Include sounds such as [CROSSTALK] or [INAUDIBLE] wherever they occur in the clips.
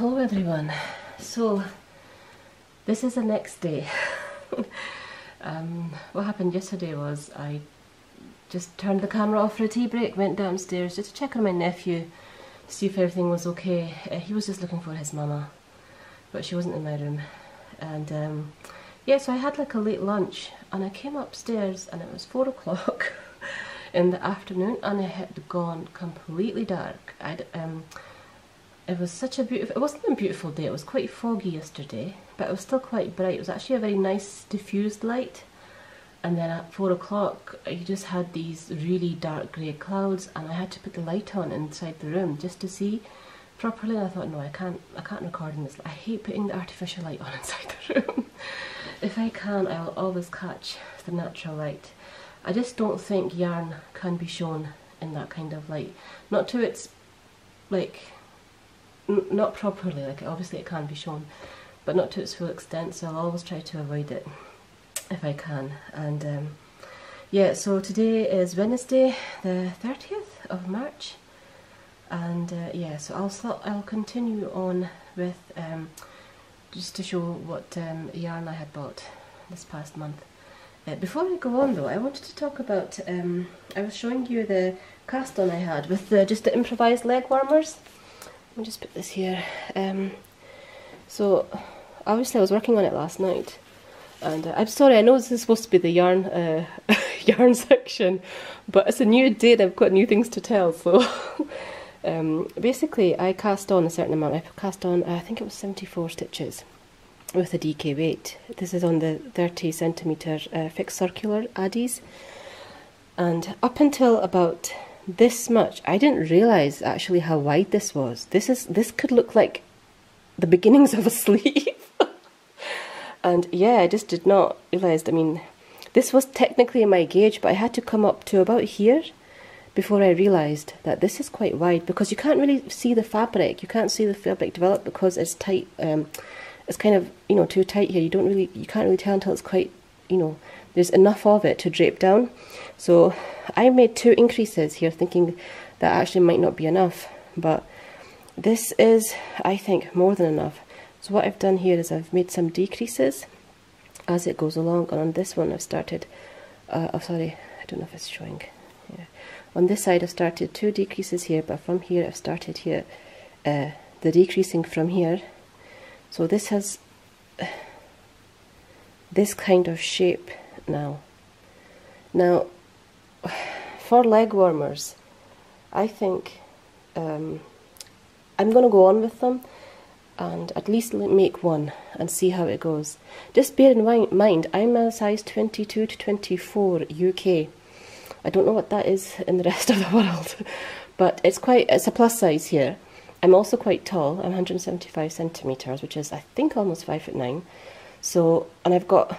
Hello everyone. So this is the next day. [LAUGHS] um, what happened yesterday was I just turned the camera off for a tea break, went downstairs just to check on my nephew, see if everything was okay. Uh, he was just looking for his mama, but she wasn't in my room. And um, yeah, so I had like a late lunch and I came upstairs and it was four [LAUGHS] o'clock in the afternoon and it had gone completely dark. I'd, um, it was such a beautiful, it wasn't a beautiful day, it was quite foggy yesterday, but it was still quite bright. It was actually a very nice diffused light. And then at four o'clock, you just had these really dark grey clouds, and I had to put the light on inside the room just to see properly. And I thought, no, I can't, I can't record in this. I hate putting the artificial light on [LAUGHS] inside the room. if I can, I'll always catch the natural light. I just don't think yarn can be shown in that kind of light. Not to its, like, not properly, like obviously it can be shown, but not to its full extent, so I'll always try to avoid it if I can. And um, yeah, so today is Wednesday, the 30th of March, and uh, yeah, so I'll, I'll continue on with um, just to show what um, yarn I had bought this past month. Uh, before we go on though, I wanted to talk about, um, I was showing you the cast on I had with the, just the improvised leg warmers. Let me just put this here. Um, so, obviously I was working on it last night. And uh, I'm sorry, I know this is supposed to be the yarn uh, [LAUGHS] yarn section, but it's a new day and I've got new things to tell. So, [LAUGHS] um, basically, I cast on a certain amount. I cast on, I think it was 74 stitches with a DK weight. This is on the 30 centimeter uh, fixed circular addies. And up until about this much. I didn't realize actually how wide this was. This is this could look like the beginnings of a sleeve. [LAUGHS] and yeah, I just did not realize. I mean, this was technically in my gauge, but I had to come up to about here before I realized that this is quite wide because you can't really see the fabric. You can't see the fabric develop because it's tight. Um, it's kind of you know too tight here. You don't really you can't really tell until it's quite you know there's enough of it to drape down. So I made two increases here thinking that actually might not be enough, but this is, I think, more than enough. So what I've done here is I've made some decreases as it goes along, and on this one I've started, uh, oh sorry, I don't know if it's showing. Yeah. On this side I've started two decreases here, but from here I've started here, uh, the decreasing from here. So this has this kind of shape now. Now, for leg warmers, I think um, I'm going to go on with them and at least make one and see how it goes. Just bear in mind, I'm a size 22 to 24 UK. I don't know what that is in the [LAUGHS] rest of the world, but it's quite, it's a plus size here. I'm also quite tall, I'm 175 centimetres, which is I think almost 5 foot 9. So, and I've got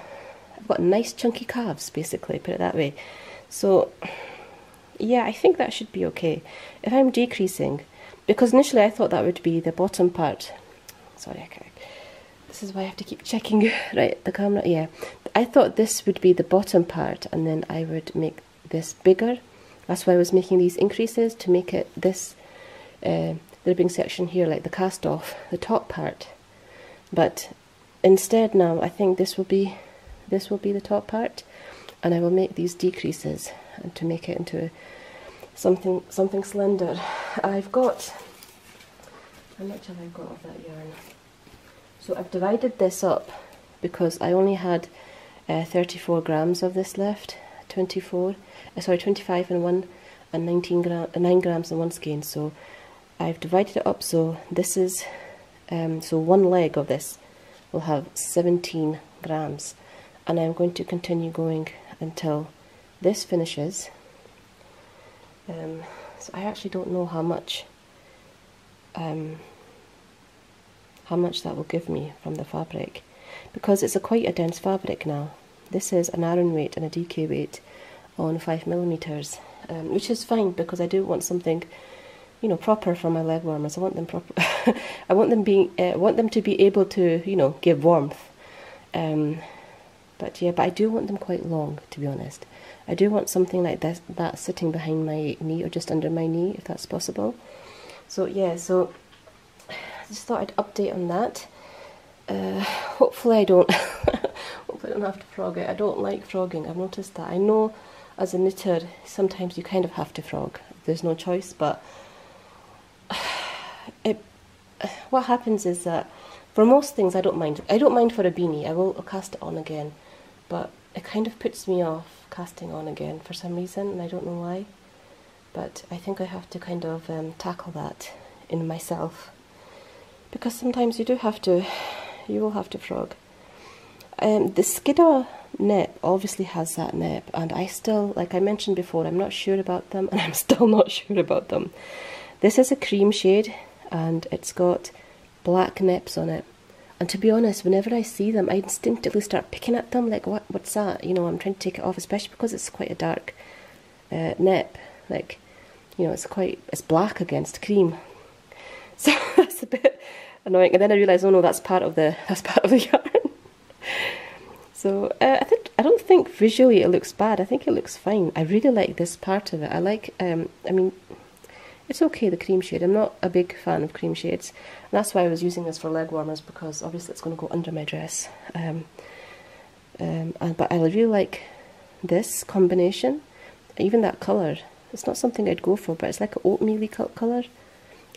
I've got nice chunky calves, basically, put it that way. So, yeah, I think that should be okay. If I'm decreasing, because initially I thought that would be the bottom part. Sorry, I can't. This is why I have to keep checking, [LAUGHS] right, the camera, yeah. I thought this would be the bottom part, and then I would make this bigger. That's why I was making these increases, to make it this uh, ribbing section here, like the cast off, the top part. But instead now, I think this will be this will be the top part and I will make these decreases and to make it into something something slender. I've got how much have I got of that yarn? So I've divided this up because I only had uh, 34 grams of this left, 24, uh, sorry 25 and one and 19 gram, uh, 9 grams in one skein. So I've divided it up so this is um, so one leg of this will have 17 grams. And I'm going to continue going until this finishes. Um, so I actually don't know how much um, how much that will give me from the fabric. Because it's a quite a dense fabric now. This is an Aran weight and a DK weight on 5 millimeters um, which is fine because I do want something you know proper for my leg warmers I want them proper [LAUGHS] I want them being uh, want them to be able to you know give warmth um, but yeah, but I do want them quite long, to be honest. I do want something like this, that sitting behind my knee or just under my knee, if that's possible. So yeah, so I just thought I'd update on that. Uh, hopefully I don't [LAUGHS] hopefully I don't have to frog it. I don't like frogging, I've noticed that. I know as a knitter sometimes you kind of have to frog. There's no choice, but it what happens is that for most things I don't mind. I don't mind for a beanie, I will cast it on again. But it kind of puts me off casting on again for some reason and I don't know why. But I think I have to kind of um, tackle that in myself. Because sometimes you do have to, you will have to frog. Um, the Skiddaw nip obviously has that nip and I still, like I mentioned before, I'm not sure about them [LAUGHS] and I'm still not sure about them. This is a cream shade and it's got black nips on it. And to be honest, whenever I see them, I instinctively start picking at them, like, what, what's that? You know, I'm trying to take it off, especially because it's quite a dark uh, nip. Like, you know, it's quite, it's black against cream. [LAUGHS] So that's a bit annoying. And then I realise, oh no, that's part of the, [LAUGHS] that's part of the yarn. [LAUGHS] so uh, I think, I don't think visually it looks bad. I think it looks fine. I really like this part of it. I like, um, I mean, it's okay, the cream shade. I'm not a big fan of cream shades. And that's why I was using this for leg warmers because obviously it's going to go under my dress. Um, um, but I really like this combination. Even that colour. It's not something I'd go for, but it's like an oatmeal colour.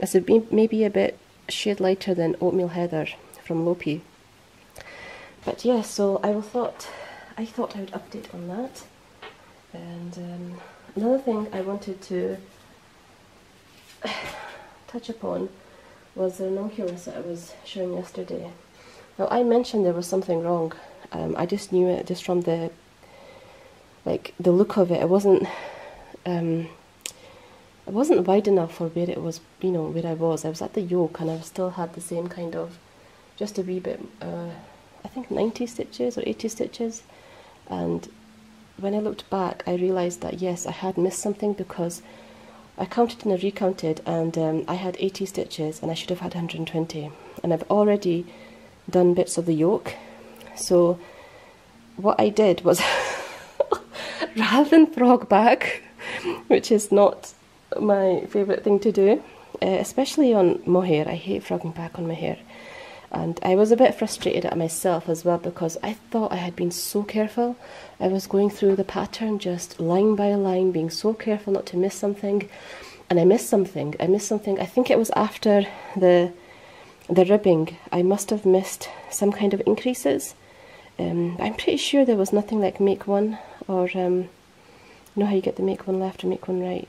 It's a, maybe a bit shade lighter than Oatmeal Heather from Lopi. But yeah, so I thought I thought I would update on that. And um, another thing I wanted to [SIGHS] touch upon was the ranunculus that I was showing yesterday. Now I mentioned there was something wrong. Um, I just knew it just from the like the look of it. It wasn't um, it wasn't wide enough for where it was, you know, where I was. I was at the yoke and I still had the same kind of, just a wee bit, uh, I think 90 stitches or 80 stitches. And when I looked back, I realised that yes, I had missed something because I counted and I recounted and um, I had 80 stitches and I should have had 120 and I've already done bits of the yoke. So what I did was [LAUGHS] rather than frog back which is not my favourite thing to do uh, especially on mohair I hate frogging back on mohair and I was a bit frustrated at myself as well because I thought I had been so careful. I was going through the pattern just line by line, being so careful not to miss something, and I missed something. I missed something. I think it was after the the ribbing. I must have missed some kind of increases. Um, I'm pretty sure there was nothing like make one or um, you know how you get the make one left or make one right.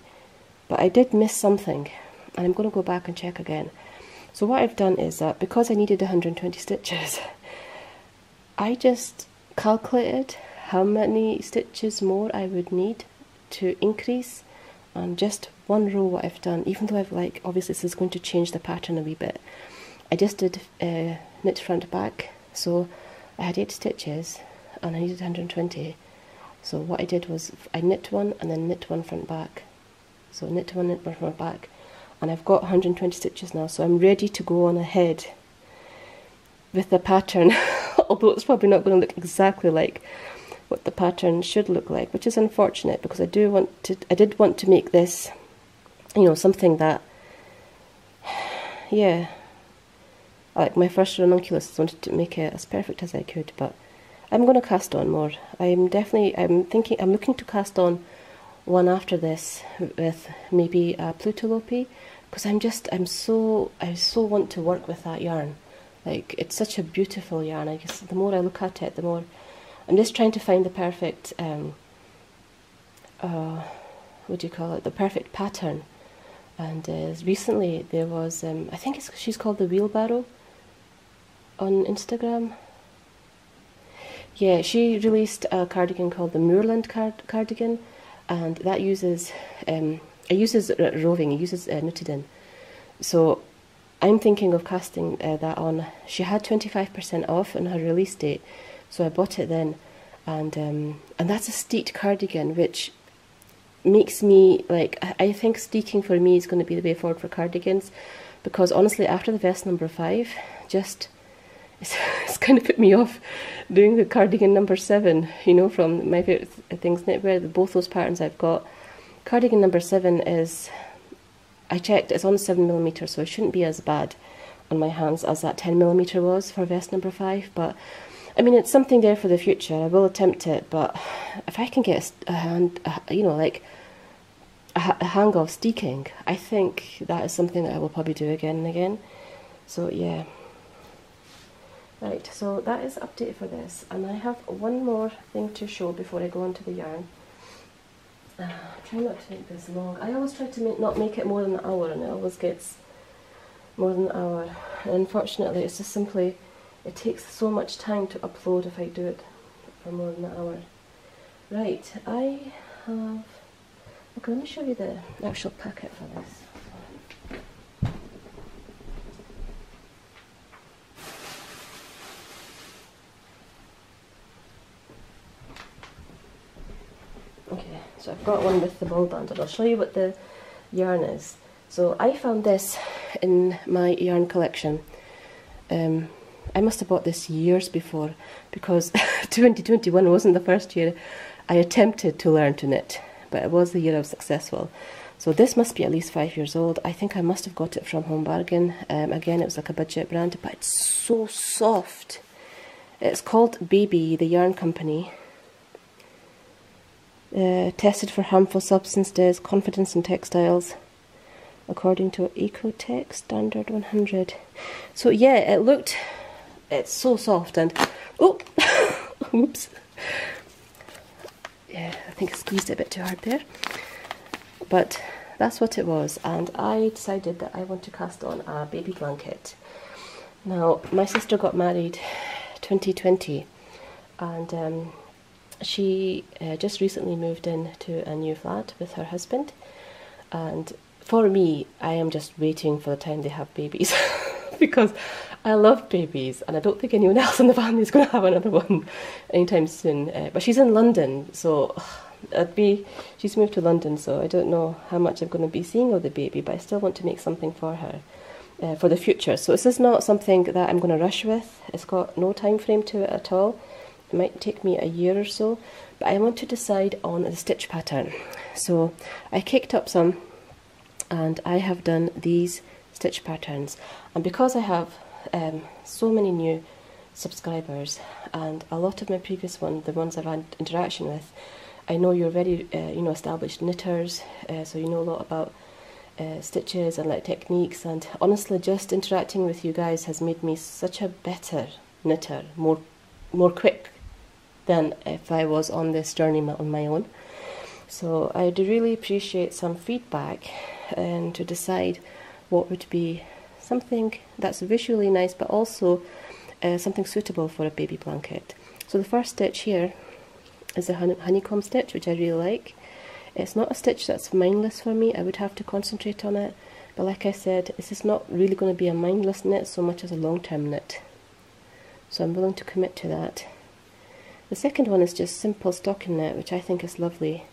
But I did miss something, and I'm going to go back and check again. So what I've done is that because I needed 120 stitches, I just calculated how many stitches more I would need to increase on just one row what I've done, even though I've like, obviously this is going to change the pattern a wee bit. I just did uh, knit front back, so I had 8 stitches and I needed 120. So what I did was I knit one and then knit one front back. So knit one, knit one front back and I've got 120 stitches now so I'm ready to go on ahead with the pattern. [LAUGHS] Although it's probably not going to look exactly like what the pattern should look like which is unfortunate because I do want to I did want to make this you know something that [SIGHS] yeah like my first ranunculus wanted to make it as perfect as I could but I'm going to cast on more. I'm definitely I'm thinking I'm looking to cast on one after this with maybe a Plotulopi because I'm just I'm so I so want to work with that yarn. Like it's such a beautiful yarn. I guess the more I look at it the more I'm just trying to find the perfect um, uh, what do you call it? The perfect pattern. And uh, recently there was um, I think she's called the wheelbarrow on Instagram. Yeah she released a cardigan called the Moorland card cardigan. And that uses um, it uses roving, it uses uh, Nutiden. So I'm thinking of casting uh, that on. She had 25% off on her release date, so I bought it then, and um, and that's a steeked cardigan, which makes me like I think steeking for me is going to be the way forward for cardigans, because honestly, after the vest number five, just [LAUGHS] it's, it's kind of put me off doing the cardigan number seven. You know, from my favorite things knitwear, both those patterns I've got. Cardigan number seven is I checked, it's on 7 millimeter, so it shouldn't be as bad on my hands as that 10 millimeter was for vest number five. But I mean, it's something there for the future. I will attempt it, but if I can get a hand, a, you know, like a, a hang of steeking, I think that is something that I will probably do again and again. So yeah. Right, so that is update for this, and I have one more thing to show before I go on to the yarn. Uh, [SIGHS] try not to make this long. I always try to make, not make it more than an hour, and it always gets more than an hour. And unfortunately, it's just simply, it takes so much time to upload if I do it for more than an hour. Right, I have, okay, let me show you the actual packet for this. Okay, so I've got one with the ball band and I'll show you what the yarn is. So I found this in my yarn collection. Um, I must have bought this years before because [LAUGHS] 2021 wasn't the first year I attempted to learn to knit, but it was the year I was successful. So this must be at least five years old. I think I must have got it from Home Bargain. Um, again, it was like a budget brand, but it's so soft. It's called Baby, the yarn company. Uh, tested for harmful substances, confidence in textiles, according to Oeko-Tex Standard 100. So yeah, it looked, it's so soft and, oh, [LAUGHS] oops. Yeah, I think I squeezed it a bit too hard there. But that's what it was, and I decided that I want to cast on a baby blanket. Now, my sister got married 2020, and um, she uh, just recently moved into a new flat with her husband. And for me i am just waiting for the time they have babies [LAUGHS] because i love babies and i don't think anyone [LAUGHS] else in the family is going to have another one [LAUGHS] anytime soon. Uh, but she's in london so I'd be she's moved to london so i don't know how much i'm going to be seeing of the baby but i still want to make something for her uh, for the future. So this is not something that i'm going to rush with. It's got no time frame to it at all might take me a year or so, but I want to decide on the stitch pattern. So I kicked up some and I have done these stitch patterns. And because I have um, so many new subscribers and a lot of my previous ones, the ones I've had interaction with, I know you're very, uh, you know, established knitters, uh, so you know a lot about uh, stitches and like techniques. And honestly, just interacting with you guys has made me such a better knitter, more, more quick than if I was on this journey on my own. So I'd really appreciate some feedback and to decide what would be something that's visually nice but also uh, something suitable for a baby blanket. So the first stitch here is a honeycomb stitch which I really like. It's not a stitch that's mindless for me, I would have to concentrate on it, but like I said, this is not really going to be a mindless knit so much as a long-term knit. So I'm willing to commit to that. The second one is just simple stockinette, which I think is lovely,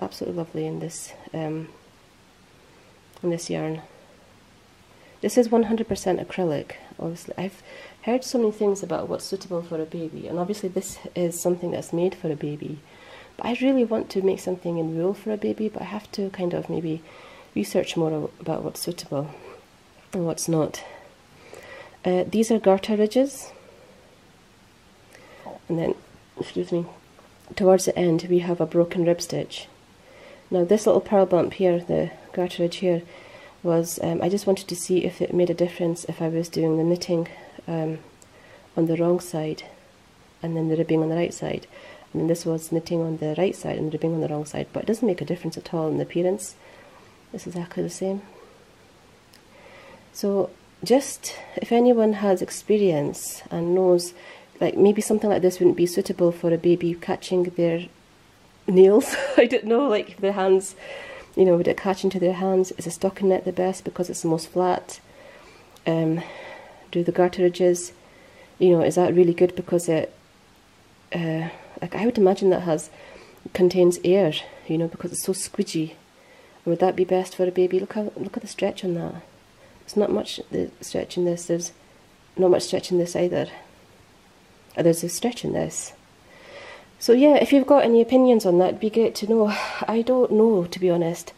absolutely lovely in this um, in this yarn. This is 100% acrylic. Obviously, I've heard so many things about what's suitable for a baby, and obviously this is something that's made for a baby. But I really want to make something in wool for a baby, but I have to kind of maybe research more about what's suitable and what's not. Uh, these are garter ridges and then excuse me towards the end we have a broken rib stitch. Now this little pearl bump here the garter ridge here was um, I just wanted to see if it made a difference if I was doing the knitting um, on the wrong side and then the ribbing on the right side. And then this was knitting on the right side and ribbing on the wrong side but it doesn't make a difference at all in the appearance. It's exactly the same. So just if anyone has experience and knows like maybe something like this wouldn't be suitable for a baby catching their nails. [LAUGHS] I don't know, like if their hands, you know, would it catch into their hands? Is a stockinette the best because it's the most flat? Um, do the garter ridges, you know, is that really good because it, uh, like I would imagine that has, contains air, you know, because it's so squidgy. Would that be best for a baby? Look how, look at the stretch on that. There's not much the stretch in this, there's not much stretch in this either. There's a stretch in this. So yeah, if you've got any opinions on that, it'd be great to know. I don't know, to be honest.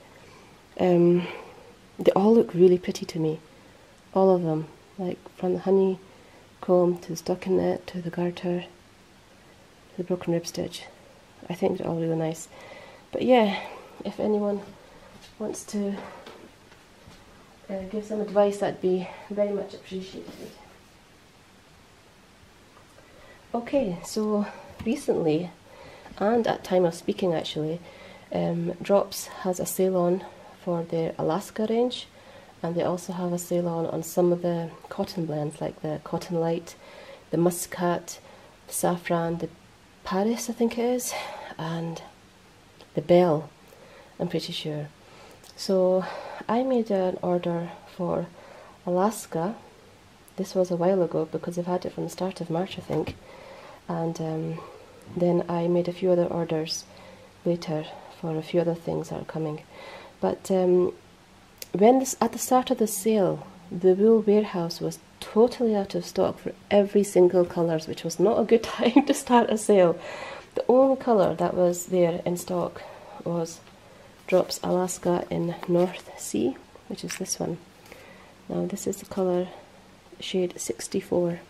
Um, they all look really pretty to me. all of them, like from the honeycomb to the stockinette to the garter to the broken rib stitch. I think they're all really nice. But yeah, if anyone wants to uh, give some advice, that'd be very much appreciated. Okay, so recently, and at time of speaking actually, um, Drops has a sale on for their Alaska range, and they also have a sale on on some of the cotton blends like the Cotton Light, the Muscat, the Saffron, the Paris I think it is, and the Belle, I'm pretty sure. So I made an order for Alaska. This was a while ago because I've had it from the start of March, I think. And um, then I made a few other orders later for a few other things that are coming. But um, when this, at the start of the sale, the wool warehouse was totally out of stock for every single colours, which was not a good [LAUGHS] time to start a sale. The only colour that was there in stock was Drops Alaska in North Sea, which is this one. Now this is the colour shade 64.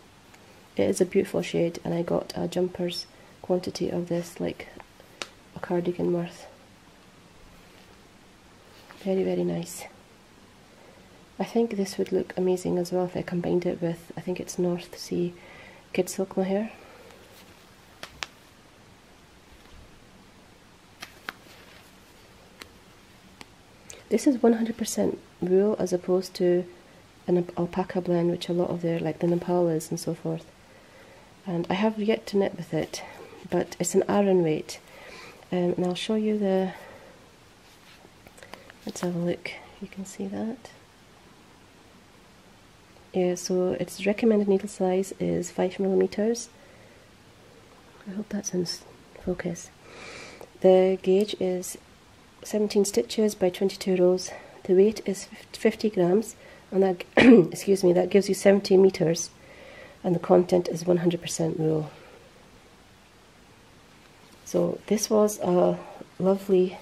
It is a beautiful shade and I got a jumper's quantity of this, like a cardigan worth. Very, very nice. I think this would look amazing as well if I combined it with, I think it's North Sea Kid Silk Mohair. This is 100% wool as opposed to an alpaca blend, which a lot of their, like the Nepal is and so forth. And I have yet to knit with it, but it's an Aran weight. Um, and I'll show you the, let's have a look, you can see that. Yeah, so its recommended needle size is 5 millimeters. I hope that's in focus. The gauge is 17 stitches by 22 rows. The weight is 50 grams, and that [COUGHS] excuse me, that gives you 70 meters, and the content is 100% wool. So this was a lovely,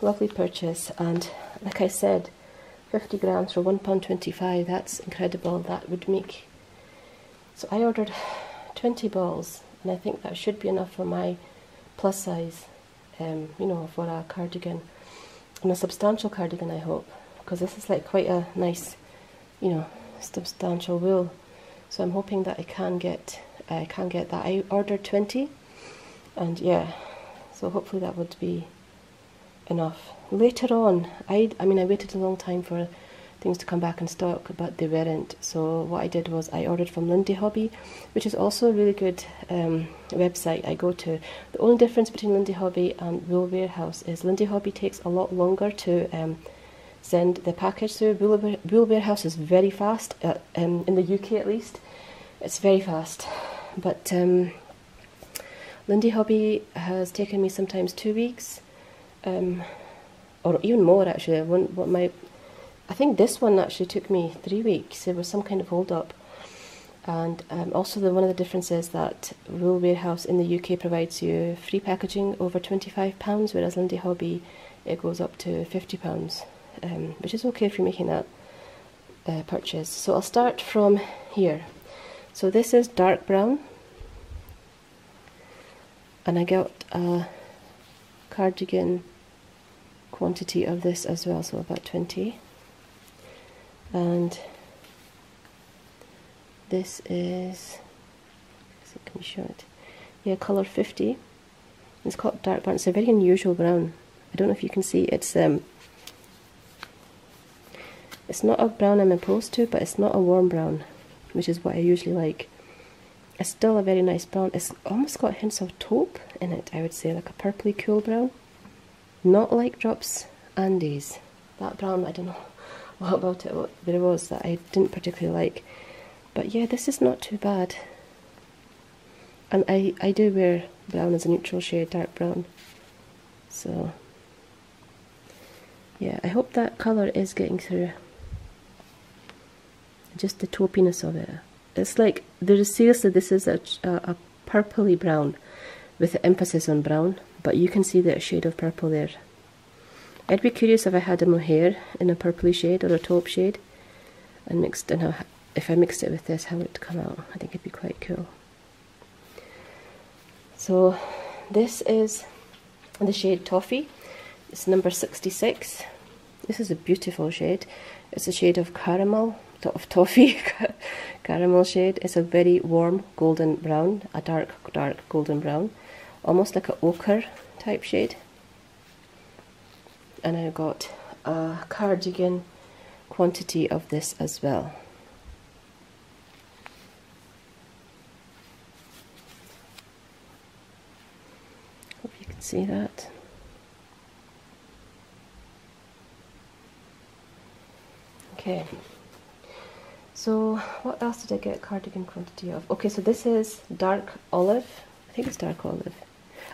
lovely purchase, and like I said, 50 grams for £1.25, that's incredible. That would make. So I ordered 20 balls, and I think that should be enough for my plus size um, you know, for a cardigan. And a substantial cardigan, I hope, because this is like quite a nice, you know, substantial wool. So I'm hoping that I can get, I can get that. I ordered 20, and yeah, so hopefully that would be enough. Later on, I, I mean, I waited a long time for things to come back in stock, but they weren't. So what I did was I ordered from Lindehobby, which is also a really good um, website I go to. The only difference between Lindehobby and Wool Warehouse is Lindehobby takes a lot longer to um, send the package through. Wool Warehouse is very fast, uh, um, in the UK at least. It's very fast. But um, Lindehobby has taken me sometimes two weeks, um, or even more actually. One, what my I think this one actually took me three weeks. There was some kind of hold up. And um, also, the, one of the differences that Wool Warehouse in the UK provides you free packaging over £25, whereas Lindehobby it goes up to £50, um, which is okay if you're making that uh, purchase. So I'll start from here. So this is dark brown, and I got a cardigan quantity of this as well, so about 20 and this is can you show it? Yeah color 50 it's called dark brown. It's a very unusual brown. I don't know if you can see. It's um it's not a brown I'm opposed to but it's not a warm brown which is what I usually like it's still a very nice brown it's almost got hints of taupe in it I would say like a purpley cool brown not like drops Andes that brown I don't know [LAUGHS] what about it there was that I didn't particularly like. But yeah, this is not too bad. And I, I do wear brown as a neutral shade, dark brown. So, yeah, I hope that colour is getting through. Just the taupiness of it. It's like, there is seriously, this is a, a, a purpley brown with the emphasis on brown, but you can see the shade of purple there. I'd be curious if I had a mohair in a purpley shade or a taupe shade and mixed and if I mixed it with this how would it come out. I think it'd be quite cool. So this is the shade Toffee. It's number 66 this is a beautiful shade. It's a shade of caramel of toffee [LAUGHS] caramel shade it's a very warm golden brown a dark dark golden brown almost like an ochre type shade and I've got a cardigan quantity of this as well. Hope you can see that. Okay. So what else did I get cardigan quantity of? Okay, so this is dark olive. I think it's dark olive.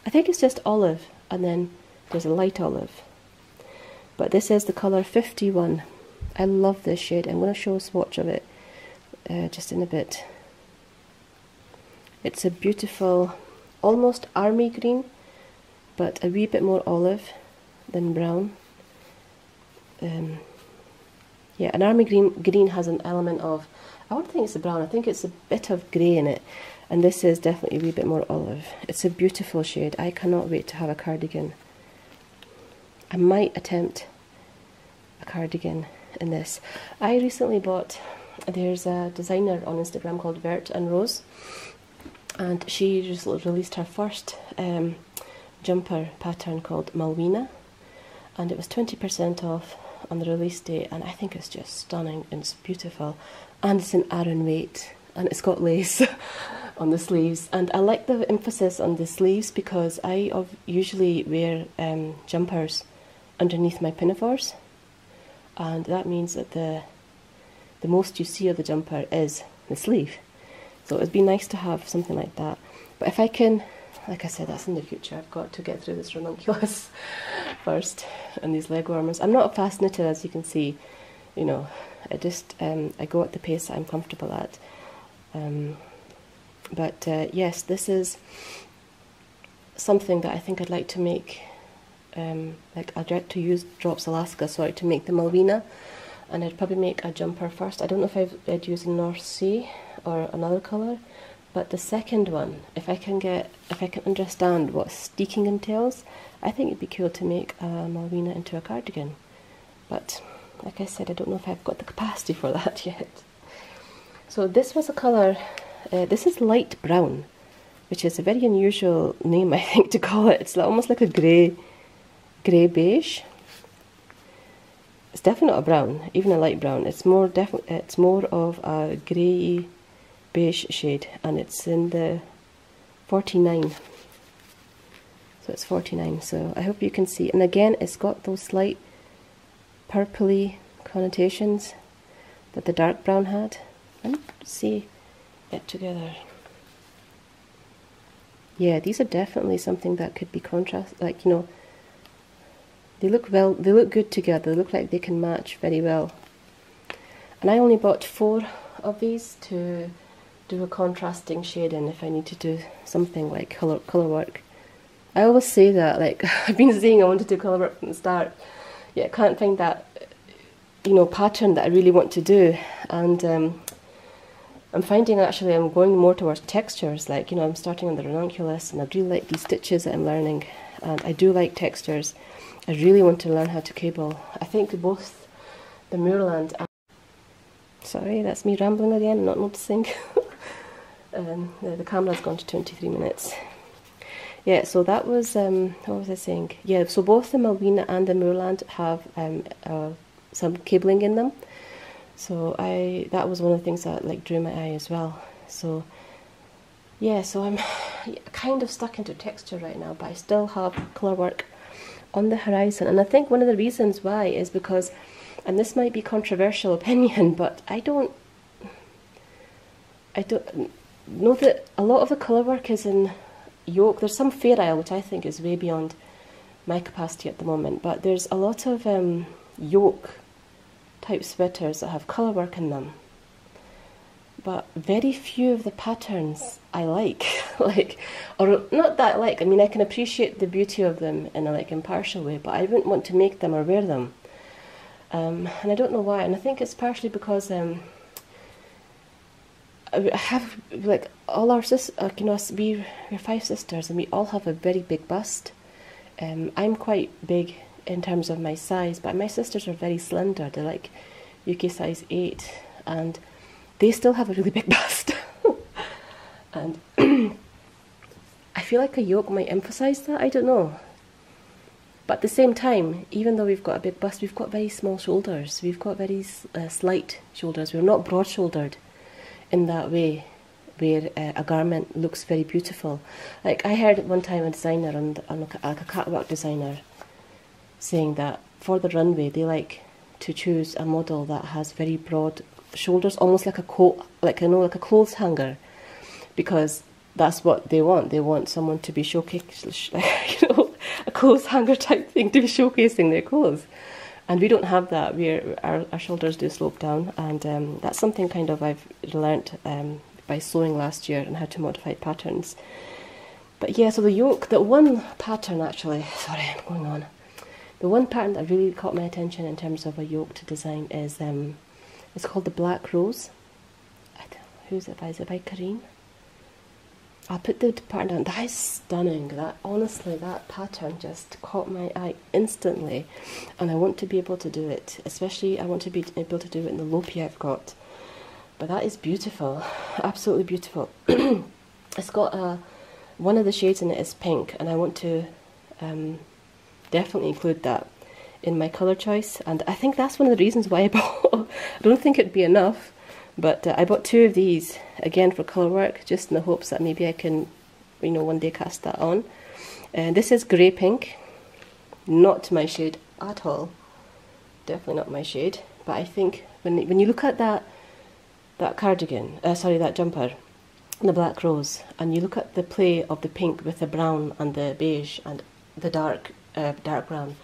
I think it's just olive and then there's a light olive. But this is the colour 51. I love this shade. I'm going to show a swatch of it uh, just in a bit. It's a beautiful, almost army green, but a wee bit more olive than brown. Um, yeah, an army green green has an element of, I don't think it's a brown, I think it's a bit of grey in it. And this is definitely a wee bit more olive. It's a beautiful shade. I cannot wait to have a cardigan. I might attempt a cardigan in this. I recently bought, there's a designer on Instagram called Vert and Rose, and she just released her first um, jumper pattern called Malwina, and it was 20% off on the release date, and I think it's just stunning and it's beautiful, and it's an Aran weight, and it's got lace. [LAUGHS] on the sleeves. And I like the emphasis on the sleeves because I usually wear um, jumpers underneath my pinafores. And that means that the the most you see of the jumper is the sleeve. So it'd be nice to have something like that. But if I can like I said that's in the future. I've got to get through this [LAUGHS] ranunculus first and these leg warmers I'm not a fast knitter as you can see you know I just um, I go at the pace I'm comfortable at um, but uh, yes this is something that I think I'd like to make um, like I'd like to use Drops Alaska, sorry, to make the Malvina. and I'd probably make a jumper first. I don't know if I'd, I'd use North Sea or another colour, but the second one, if I can get, if I can understand what steeking entails, I think it'd be cool to make a Malwina into a cardigan. But like I said, I don't know if I've got the capacity for [LAUGHS] that yet. So this was a colour, uh, this is light brown, which is a very unusual name [LAUGHS] I think to call it. It's almost like a grey grey beige. It's definitely not a brown, even a light brown. It's more definitely it's more of a grey beige shade, and it's in the 49. So it's 49. So I hope you can see. And again, it's got those slight purpley connotations that the dark brown had. And see it together. Yeah, these are definitely something that could be contrast, like you know they look well, they look good together, they look like they can match very well. And I only bought four of these to do a contrasting shade in if I need to do something like colour, colour work. I always say that, like, [LAUGHS] I've been saying I want to do colour work from the start, yet I can't find that, you know, pattern that I really want to do. And um, I'm finding actually I'm going more towards textures, like, you know, I'm starting on the ranunculus and I really like these stitches that I'm learning. And I do like textures. I really want to learn how to cable. I think both the Moorland and sorry, that's me rambling again, not noticing. [LAUGHS] um, the, the, camera's gone to 23 minutes. Yeah, so that was, um, what was I saying? Yeah, so both the Malvina and the Moorland have um, uh, some cabling in them. So I that was one of the things that like drew my eye as well. So yeah, so I'm [SIGHS] kind of stuck into texture right now, but I still have colour work on the horizon. And I think one of the reasons why is because, and this might be controversial [LAUGHS] opinion, but I don't, I don't know that a lot of the colour work is in yoke. There's some Fair Isle, which I think is way beyond my capacity at the moment, but there's a lot of um, yoke type sweaters that have colour work in them. but very few of the patterns I like. [LAUGHS] like, or not that like. I mean, I can appreciate the beauty of them in a like impartial way, but I wouldn't want to make them or wear them. Um, and I don't know why. And I think it's partially because um, I have like all our sisters. Uh, you know, we we're five sisters, and we all have a very big bust. Um, I'm quite big in terms of my size, but my sisters are very slender. They're like UK size eight, and they still have a really big [LAUGHS] bust. [LAUGHS] and [CLEARS THROAT] I feel like a yoke might emphasize that, I don't know. But at the same time, even though we've got a big bust, we've got very small shoulders. We've got very uh, slight shoulders. We're not broad shouldered in that way, where uh, a garment looks very beautiful. Like I heard one time a designer, on, the, on a, like a catwalk designer, saying that for the runway they like to choose a model that has very broad shoulders, almost like a coat, like you know, like a clothes hanger, because that's what they want. They want someone to be showcasing, like, [LAUGHS] you know, a clothes hanger type thing to be showcasing their clothes. And we don't have that. We're, our, our shoulders do slope down, and um, that's something kind of I've learnt um, by sewing last year and how to modify patterns. But yeah, so the yoke, the one pattern actually, sorry, I'm going on. The one pattern that really caught my attention in terms of a yoke to design is um, it's called the Black Rose. I don't know, who's it by? Is it by Kareen? I'll put the pattern down. That is stunning. That honestly, that pattern just caught my eye instantly, and I want to be able to do it. Especially, I want to be able to do it in the lopi I've got. But that is beautiful, absolutely beautiful. [CLEARS THROAT] it's got a one of the shades in it is pink, and I want to um, definitely include that in my colour choice and I think that's one of the reasons why I [LAUGHS] bought I don't think it'd be enough but uh, I bought two of these again for colour work just in the hopes that maybe I can you know one day cast that on. And this is grey pink. Not my shade at all. Definitely not my shade. But I think when, when you look at that that cardigan uh, sorry that jumper the black rose and you look at the play of the pink with the brown and the beige and the dark uh, dark brown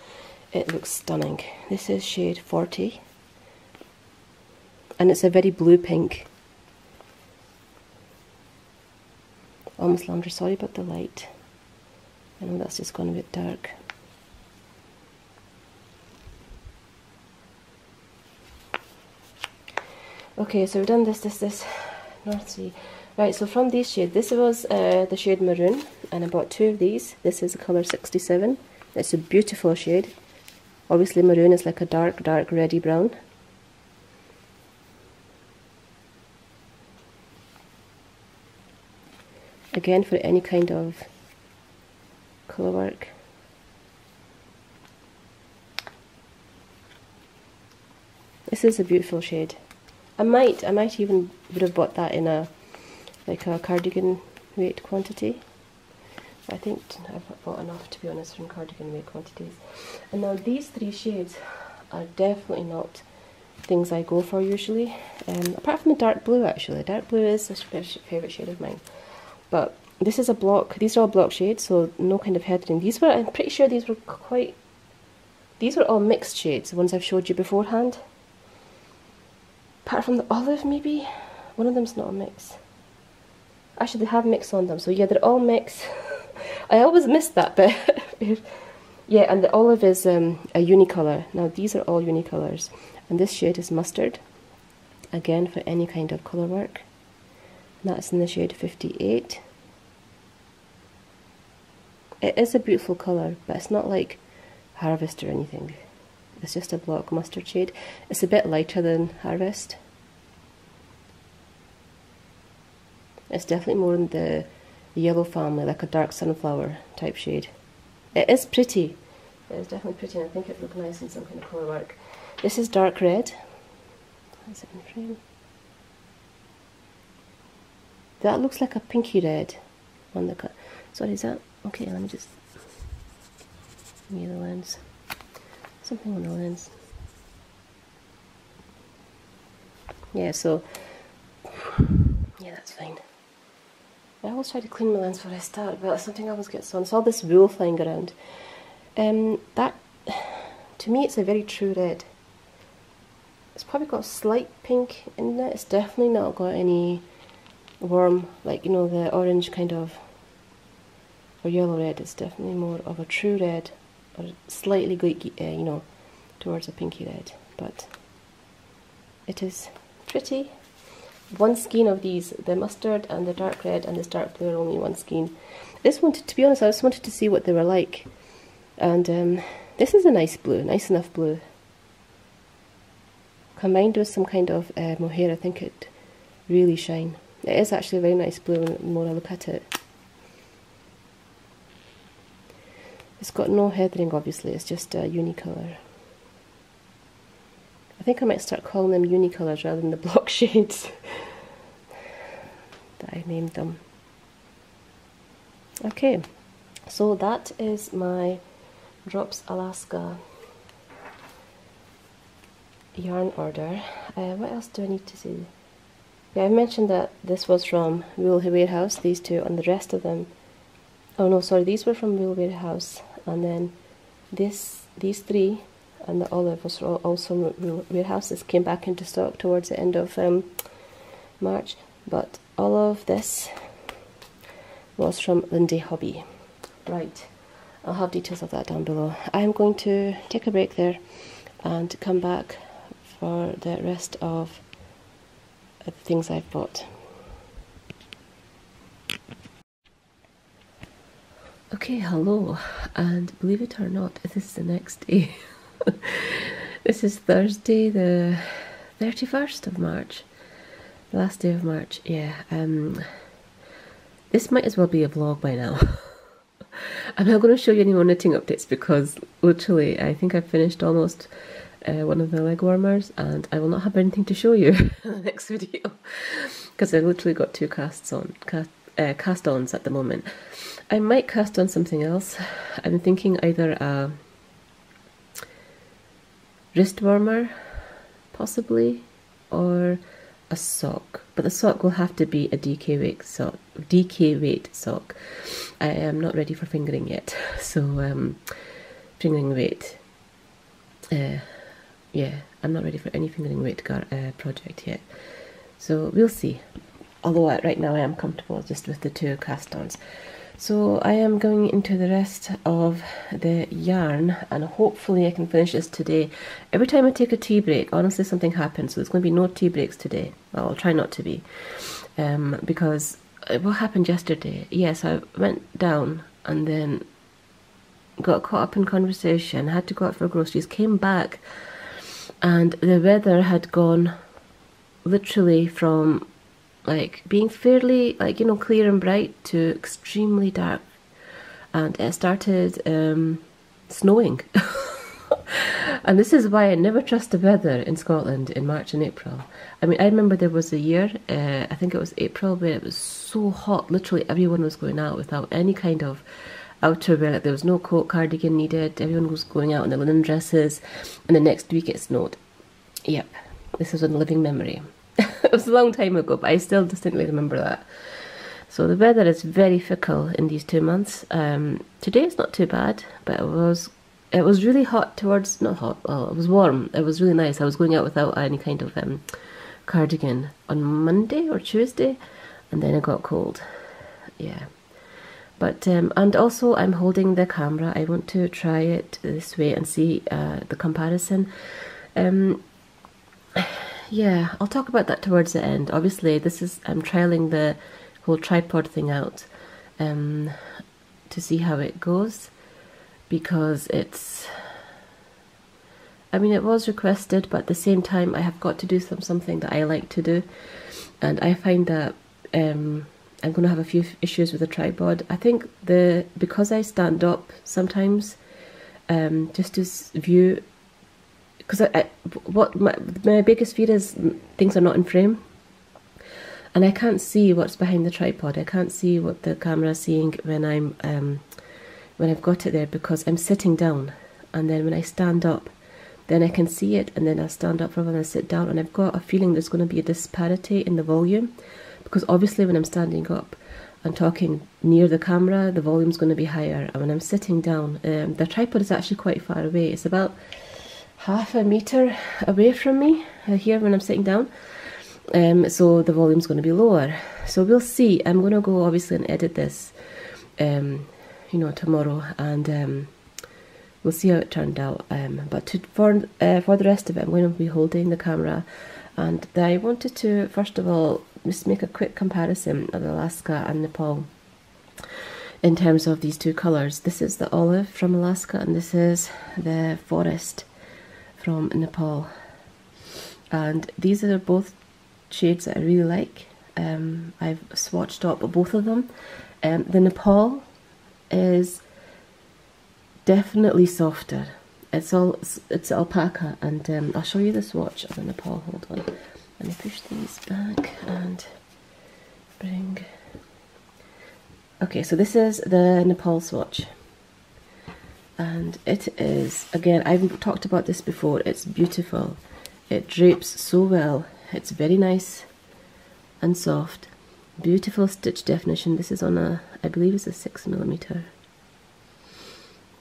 it looks stunning. This is shade 40 and it's a very blue pink. Almost lavender, sorry about the light. I know that's just gone a bit dark. Okay, so we've done this, this, this, North Sea. Right, so from these shades, this was uh, the shade Maroon, and I bought two of these. This is the colour 67. It's a beautiful shade. Obviously maroon is like a dark, dark reddy brown. Again for any kind of colour work. This is a beautiful shade. I might, I might even would have bought that in a like a cardigan weight quantity. I think I've bought enough to be honest from cardigan weight quantities. And now these three shades are definitely not things I go for usually. Um, apart from the dark blue actually. Dark blue is a favourite shade of mine. But this is a block, these are all block shades, so no kind of heading. These were, I'm pretty sure these were quite, these were all mixed shades, the ones I've showed you beforehand. Apart from the olive maybe, one of them's not a mix. Actually they have mix on them, so yeah, they're all mixed. [LAUGHS] I always miss that bit. [LAUGHS] yeah, and the olive is um, a unicolor. Now these are all unicolors. And this shade is mustard. Again, for any kind of colour work. And that's in the shade 58. It is a beautiful colour, but it's not like Harvest or anything. It's just a block mustard shade. It's a bit lighter than Harvest. It's definitely more in the yellow family, like a dark sunflower type shade. It is pretty. It is definitely pretty and I think it would look nice in some kind of colour work. This is dark red. Is it in frame? That looks like a pinky red on the cut. Sorry, is that? Okay, let me just give the lens. Something on the lens. Yeah, so yeah, that's fine. I always try to clean my lens before I start, but something always gets on. So all this wool flying around. Um, that, to me, it's a very true red. it's probably got slight pink in it. It's definitely not got any warm, like, you know, the orange kind of, or yellow red. It's definitely more of a true red, or slightly, uh, you know, towards a pinky red. But it is pretty. One skein of these, the mustard and the dark red and this dark blue are only one skein. This wanted, to be honest, I just wanted to see what they were like. And um, this is a nice blue, nice enough blue. Combined with some kind of uh, mohair, I think it really shine. It is actually a very nice blue the more I look at it. It's got no heathering obviously, it's just a unicolour. I think I might start calling them unicolours rather than the [LAUGHS] block shades [LAUGHS] that I named them. Okay, so that is my Drops Alaska yarn order. Uh, what else do I need to say? Yeah, I mentioned that this was from Wool Warehouse, these two, and the rest of them. Oh no, sorry, these were from Wool Warehouse, and then this, these three, and the olive was also Wool came back into stock towards the end of um, March, but all of this was from Lindehobby. Right, I'll have details of that down below. I am going to take a break there and come back for the rest of the things I've bought. Okay, hello, and believe it or not, this is the next day. [LAUGHS] this is Thursday, the 31st of March, the last day of March, yeah. Um, this might as well be a vlog by now. [LAUGHS] I'm not going to show you any more knitting updates because literally I think I've finished almost uh, one of the leg warmers and I will not have anything to show you [LAUGHS] in the next video because I've literally got two casts on uh, cast ons at the moment. I might cast on something else. I'm thinking either a wrist warmer possibly or a sock but the sock will have to be a DK weight sock DK weight sock I am not ready for fingering yet [LAUGHS] so um, fingering weight uh, yeah, I'm not ready for any fingering weight uh, project yet. So we'll see. Although right now I am comfortable just with the two cast-ons. So I am going into the rest of the yarn and hopefully I can finish this today. Every time I take a tea break, honestly something happens. So there's going to be no tea breaks today. Well, I'll try not to be. Um, because uh, what happened yesterday? Yes, I went down and then got caught up in conversation, had to go out for groceries, came back and the weather had gone literally from like being fairly like you know clear and bright to extremely dark and it started um, snowing [LAUGHS] and this is why I never trust the weather in Scotland in March and April I mean I remember there was a year uh, I think it was April where it was so hot literally everyone was going out without any kind of outerwear. Like there was no coat cardigan needed. Everyone was going out in their linen dresses. And the next week it snowed. Yep, this is a living memory. [LAUGHS] it was a long time ago, but I still distinctly remember that. So the weather is very fickle in these two months. Um, today it's not too bad, but it was it was really hot towards not hot. Well, it was warm. It was really nice. I was going out without any kind of um, cardigan on Monday or Tuesday, and then it got cold. Yeah. But um, and also I'm holding the camera. I want to try it this way and see uh, the comparison. Um, yeah, I'll talk about that towards the end. Obviously, this is I'm trialing the whole tripod thing out um, to see how it goes because it's. I mean, it was requested, but at the same time, I have got to do some something that I like to do, and I find that. Um, I'm going to have a few issues with the tripod. I think the because I stand up sometimes, um, just to view, because what my, my biggest fear is things are not in frame, and I can't see what's behind the tripod. I can't see what the camera is seeing when I'm um, when I've got it there because I'm sitting down, and then when I stand up, then I can see it, and then I stand up while and I sit down, and I've got a feeling there's going to be a disparity in the volume because obviously when I'm standing up and talking near the camera, the volume's going to be higher. And when I'm sitting down, um, the tripod is actually quite far away. It's about half a meter away from me uh, here when I'm sitting down. Um, so the volume's going to be lower. So we'll see. I'm going to go obviously and edit this, um, you know, tomorrow, and um, we'll see how it turned out. Um, but to, for uh, for the rest of it, I'm going to be holding the camera, and I wanted to first of all just make a quick comparison of Alaska and Nepal in terms of these two colours. This is the olive from Alaska, and this is the forest from Nepal. And these are both shades that I really like. Um, I've swatched up both of them. Um, the Nepal is definitely softer. It's all it's, alpaca, and um, I'll show you the swatch of the Nepal. Hold on, let me push these back and bring. Okay, so this is the Nepal swatch, and it is again. I've talked about this before. It's beautiful. It drapes so well. It's very nice and soft. Beautiful stitch definition. This is on a, I believe it's a six millimeter.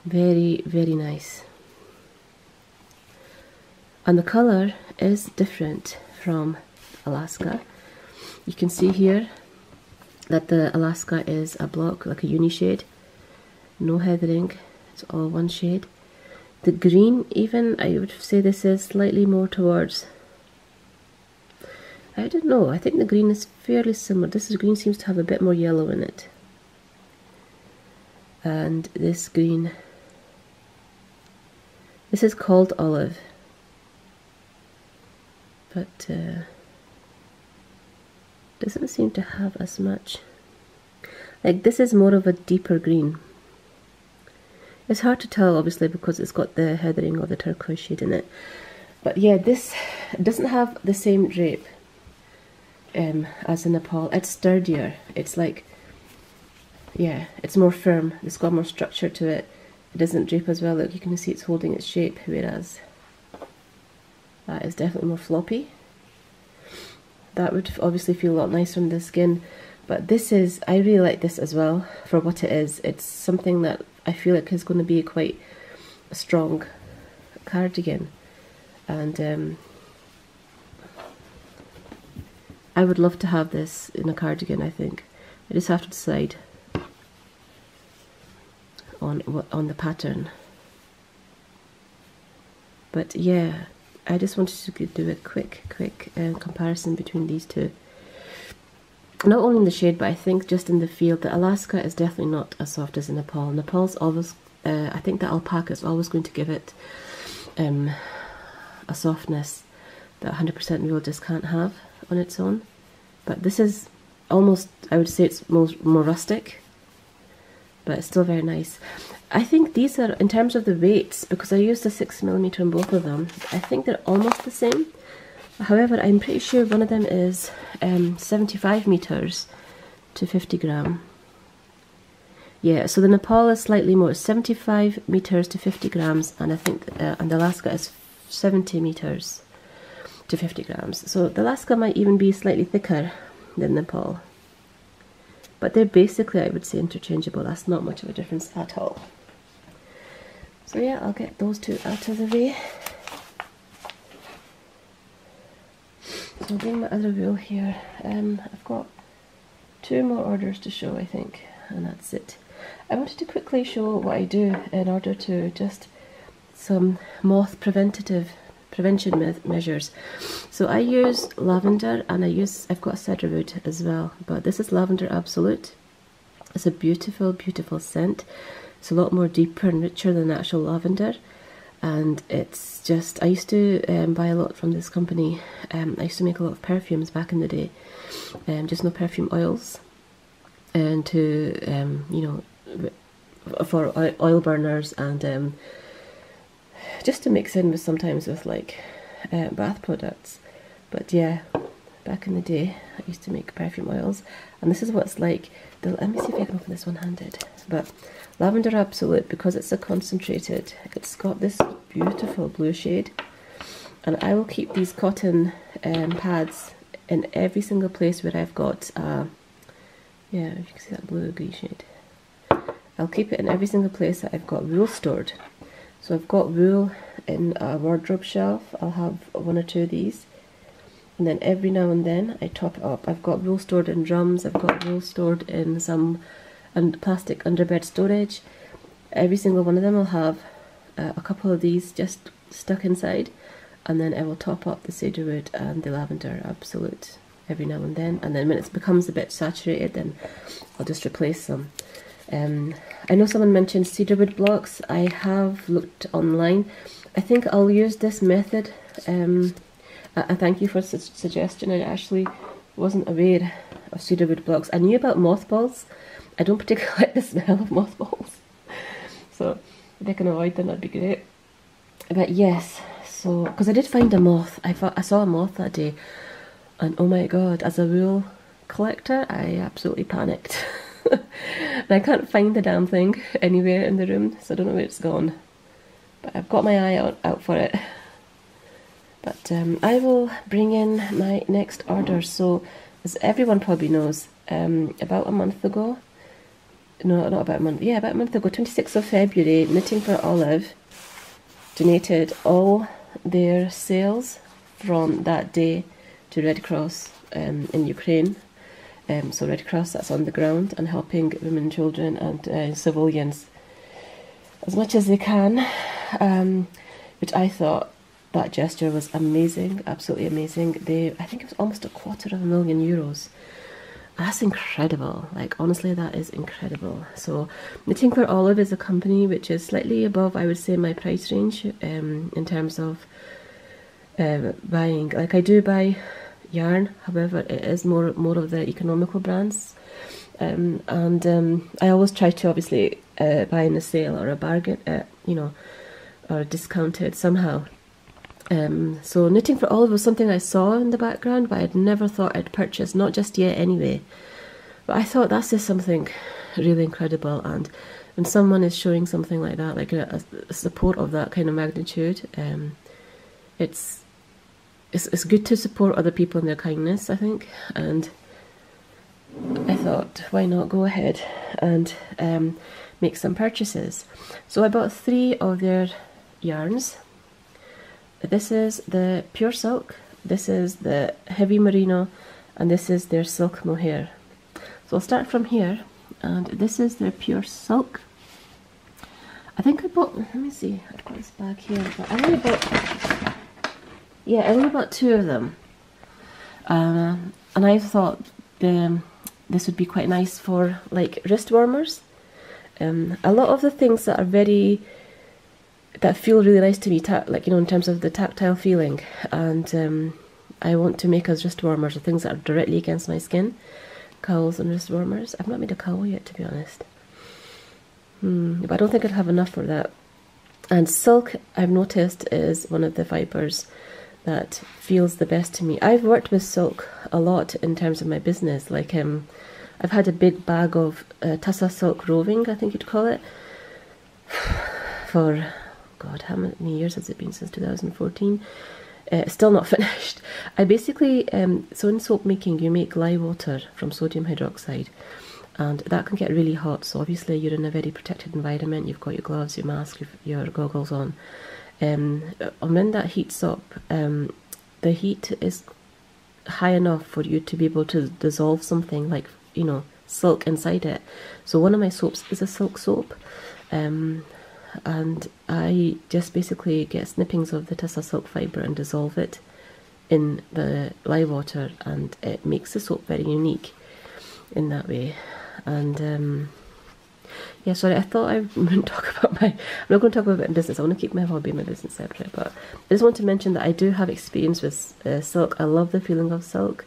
Very, very nice. And the color is different from Alaska. You can see here that the Alaska is a block, like a uni shade. No heathering, it's all one shade. The green, even, I would say this is slightly more towards I don't know, I think the green is fairly similar. This green seems to have a bit more yellow in it. And this green this is called olive, but uh, doesn't seem to have as much. Like this is more of a deeper green. It's hard to tell, obviously, because it's got the heathering or the turquoise shade in it. But yeah, this doesn't have the same drape um, as in Nepal. It's sturdier. It's like, yeah, it's more firm. It's got more structure to it. It doesn't drape as well. Look, you can see it's holding its shape, whereas that is definitely more floppy. That would obviously feel a lot nicer on the skin. But this is, I really like this as well for what it is. It's something that I feel like is going to be a quite a strong cardigan. And um, I would love to have this in a cardigan, I think. I just have to decide on on the pattern. But yeah, I just wanted to do a quick, quick uh, comparison between these two. Not only in the shade, but I think just in the field, The Alaska is definitely not as soft as in Nepal. Nepal's always, uh, I think the alpaca is always going to give it um, a softness that 100% real just can't have on its own. But this is almost, I would say it's more, more rustic but it's still very nice. I think these are, in terms of the weights, because I used a 6mm in both of them, I think they're almost the same. However, I'm pretty sure one of them is um, 75 meters to 50 gram. Yeah, so the Nepal is slightly more, 75 meters to 50 grams, and I think, uh, and the Alaska is 70 meters to 50 grams. So the Alaska might even be slightly thicker than Nepal. But they're basically, I would say, interchangeable. That's not much of a difference at all. So yeah, I'll get those two out of the way. So I'll bring my other wheel here. Um, I've got two more orders to show, I think, and that's it. I wanted to quickly show what I do in order to just some moth preventative prevention me measures. So I use lavender and I use, I've got cedarwood as well, but this is lavender absolute. It's a beautiful, beautiful scent. It's a lot more deeper and richer than actual lavender. And it's just, I used to um, buy a lot from this company. Um, I used to make a lot of perfumes back in the day, um, just no perfume oils. And to, um, you know, for oil burners and um, just to mix in with sometimes with like uh, bath products. But yeah, back in the day, I used to make perfume oils, and this is what it's like. The, let me see if I can open this one handed. But Lavender Absolute, because it's a concentrated, it's got this beautiful blue shade. And I will keep these cotton um, pads in every single place where I've got, uh, yeah, you can see that blue green shade. I'll keep it in every single place that I've got wool stored. So I've got wool in a wardrobe shelf. I'll have one or two of these. And then every now and then I top it up. I've got wool stored in drums. I've got wool stored in some and plastic underbed storage. Every single one of them will have uh, a couple of these just stuck inside. And then I will top up the cedarwood and the lavender absolute every now and then. And then when it becomes a bit saturated, then I'll just replace them. Um, I know someone mentioned cedarwood blocks. I have looked online. I think I'll use this method. Um, I, I thank you for the suggestion. I actually wasn't aware of cedarwood blocks. I knew about mothballs. I don't particularly [LAUGHS] like the smell of mothballs. So if I can avoid them, that'd be great. But yes, so because I did find a moth. I I saw a moth that day, and oh my god! As a rule collector, I absolutely panicked. and [LAUGHS] I can't find the damn thing anywhere in the room, so I don't know where it's gone. But I've got my eye out, out for it. But um, I will bring in my next order. So, as everyone probably knows, um, about a month ago, no, not about a month, yeah, about a month ago, 26th of February, Knitting for Olive donated all their sales from that day to Red Cross um, in Ukraine um, so Red Cross that's on the ground and helping women, children, and uh, civilians as much as they can. Um, which I thought that gesture was amazing, absolutely amazing. They, I think it was almost a quarter of a million euros. That's incredible. Like honestly, that is incredible. So, Knitting for Olive is a company which is slightly above, I would say, my price range um, in terms of uh, buying. Like I do buy yarn. However, it is more more of the economical brands, um, and um, I always try to obviously uh, buy in a sale or a bargain, uh, you know, or discounted somehow. Um, so knitting for olive was something I saw in the background, but I'd never thought I'd purchase. Not just yet, anyway. But I thought that's just something really incredible, and when someone is showing something like that, like a, a support of that kind of magnitude, um, it's it's, it's good to support other people in their kindness, I think. And I thought, why not go ahead and um, make some purchases? So I bought three of their yarns. This is the pure silk, this is the heavy merino, and this is their silk mohair. So I'll start from here, and this is their pure silk. I think I bought, let me see, I've got this bag here, but I only bought yeah, I only bought two of them. Uh, and I thought the, this would be quite nice for like wrist warmers. Um, a lot of the things that are very that feel really nice to me, like you know, in terms of the tactile feeling, and um, I want to make as wrist warmers, the things that are directly against my skin, cowls and wrist warmers. I've not made a cowl yet, to be honest. Hmm, but I don't think I'd have enough for that. And silk, I've noticed, is one of the fibres that feels the best to me. I've worked with silk a lot in terms of my business. Like um, I've had a big bag of uh, Tussah silk roving, I think you'd call it, [SIGHS] for God, how many years has it been since 2014? Uh, still not [LAUGHS] finished. I basically, um, so in soap making, you make lye water from sodium hydroxide, and that can get really hot. So obviously, you're in a very protected environment. You've got your gloves, your mask, your goggles on, um, and when that heats up, um, the heat is high enough for you to be able to dissolve something like, you know, silk inside it. So one of my soaps is a silk soap. Um, and I just basically get snippings of the Tussah silk fibre and dissolve it in the lye water and it makes the soap very unique in that way. And um, yeah, sorry, I thought I [LAUGHS] wouldn't talk about my, I'm not going to talk about business, I want to keep my hobby and my business separate, but I just want to mention that I do have experience with uh, silk, I love the feeling of silk,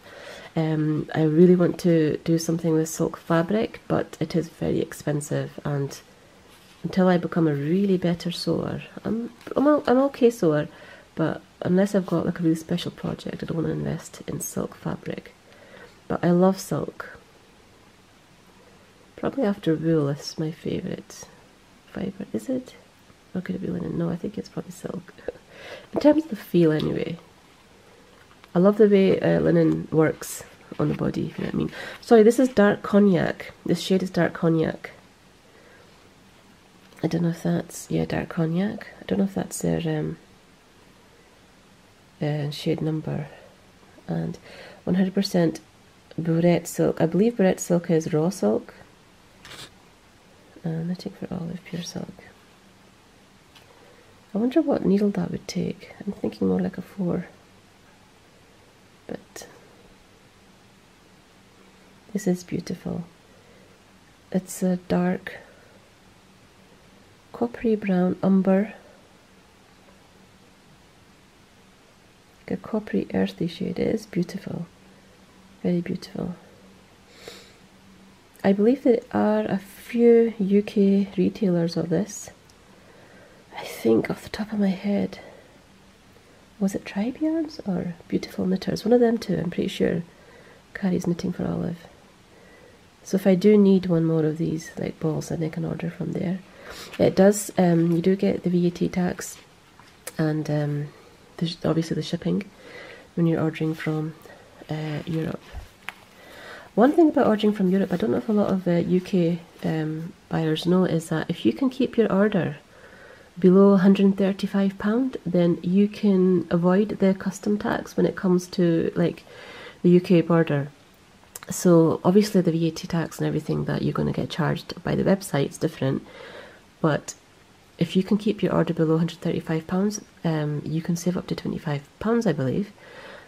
um, I really want to do something with silk fabric, but it is very expensive, and until I become a really better sewer, I'm, I'm, I'm okay sewer, but unless I've got like a really special project, I don't want to invest in silk fabric. But I love silk. Probably after wool is my favourite fibre. Is it? Or could it be linen? No, I think it's probably silk. [LAUGHS] In terms of the feel anyway. I love the way uh, linen works on the body, if you know what I mean. Sorry, this is dark cognac. This shade is dark cognac. I don't know if that's, yeah, dark cognac. I don't know if that's their um, uh, shade number. And 100% Bourette silk. I believe Bourette silk is raw silk. Uh, knitting for olive pure silk. I wonder what needle that would take. I'm thinking more like a four. But this is beautiful. It's a dark coppery brown umber. like a coppery earthy shade. It is beautiful. Very beautiful. I believe there are a few UK retailers of this. I think off the top of my head, was it Tribe Yarns or Beautiful Knitters? One of them two, I'm pretty sure, carries Knitting for Olive. So if I do need one more of these like balls, then I can order from there. It does, um, you do get the VAT tax and um, obviously the shipping when you're ordering from uh, Europe. One thing about ordering from Europe, I don't know if a lot of uh, UK um, buyers know, is that if you can keep your order below £135, then you can avoid the custom tax when it comes to like the UK border. So obviously the VAT tax and everything that you're going to get charged by the website is different, but if you can keep your order below £135, um, you can save up to £25, I believe.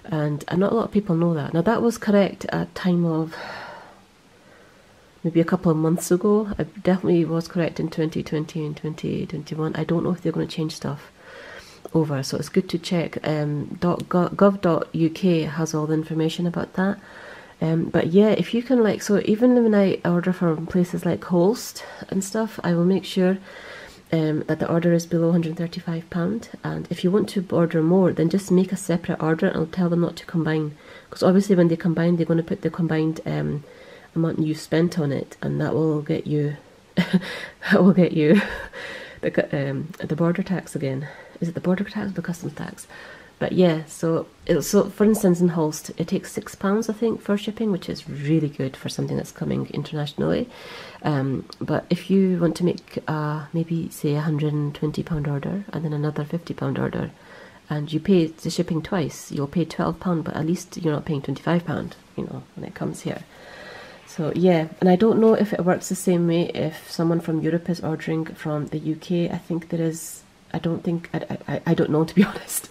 And, and not a lot of people know that. Now that was correct at time of maybe a couple of months ago. It definitely was correct in 2020 and 2021. I don't know if they're going to change stuff over, so it's good to check. Um, gov.uk has all the information about that. Um, but yeah, if you can like, so even when I order from places like Holst and stuff, I will make sure um, that the order is below £135 and if you want to order more then just make a separate order and I'll tell them not to combine. Because obviously when they combine they're going to put the combined um, amount you spent on it and that will get you [LAUGHS] that will get you [LAUGHS] the, um, the border tax again. Is it the border tax or the customs tax but yeah, so so for instance in Holst, it takes six pounds I think for shipping, which is really good for something that's coming internationally. Um, but if you want to make uh, maybe say a hundred and twenty pound order and then another fifty pound order, and you pay the shipping twice, you'll pay twelve pound, but at least you're not paying twenty five pound, you know, when it comes here. So yeah, and I don't know if it works the same way if someone from Europe is ordering from the UK. I think there is I don't think I, I, I don't know to be [LAUGHS] honest.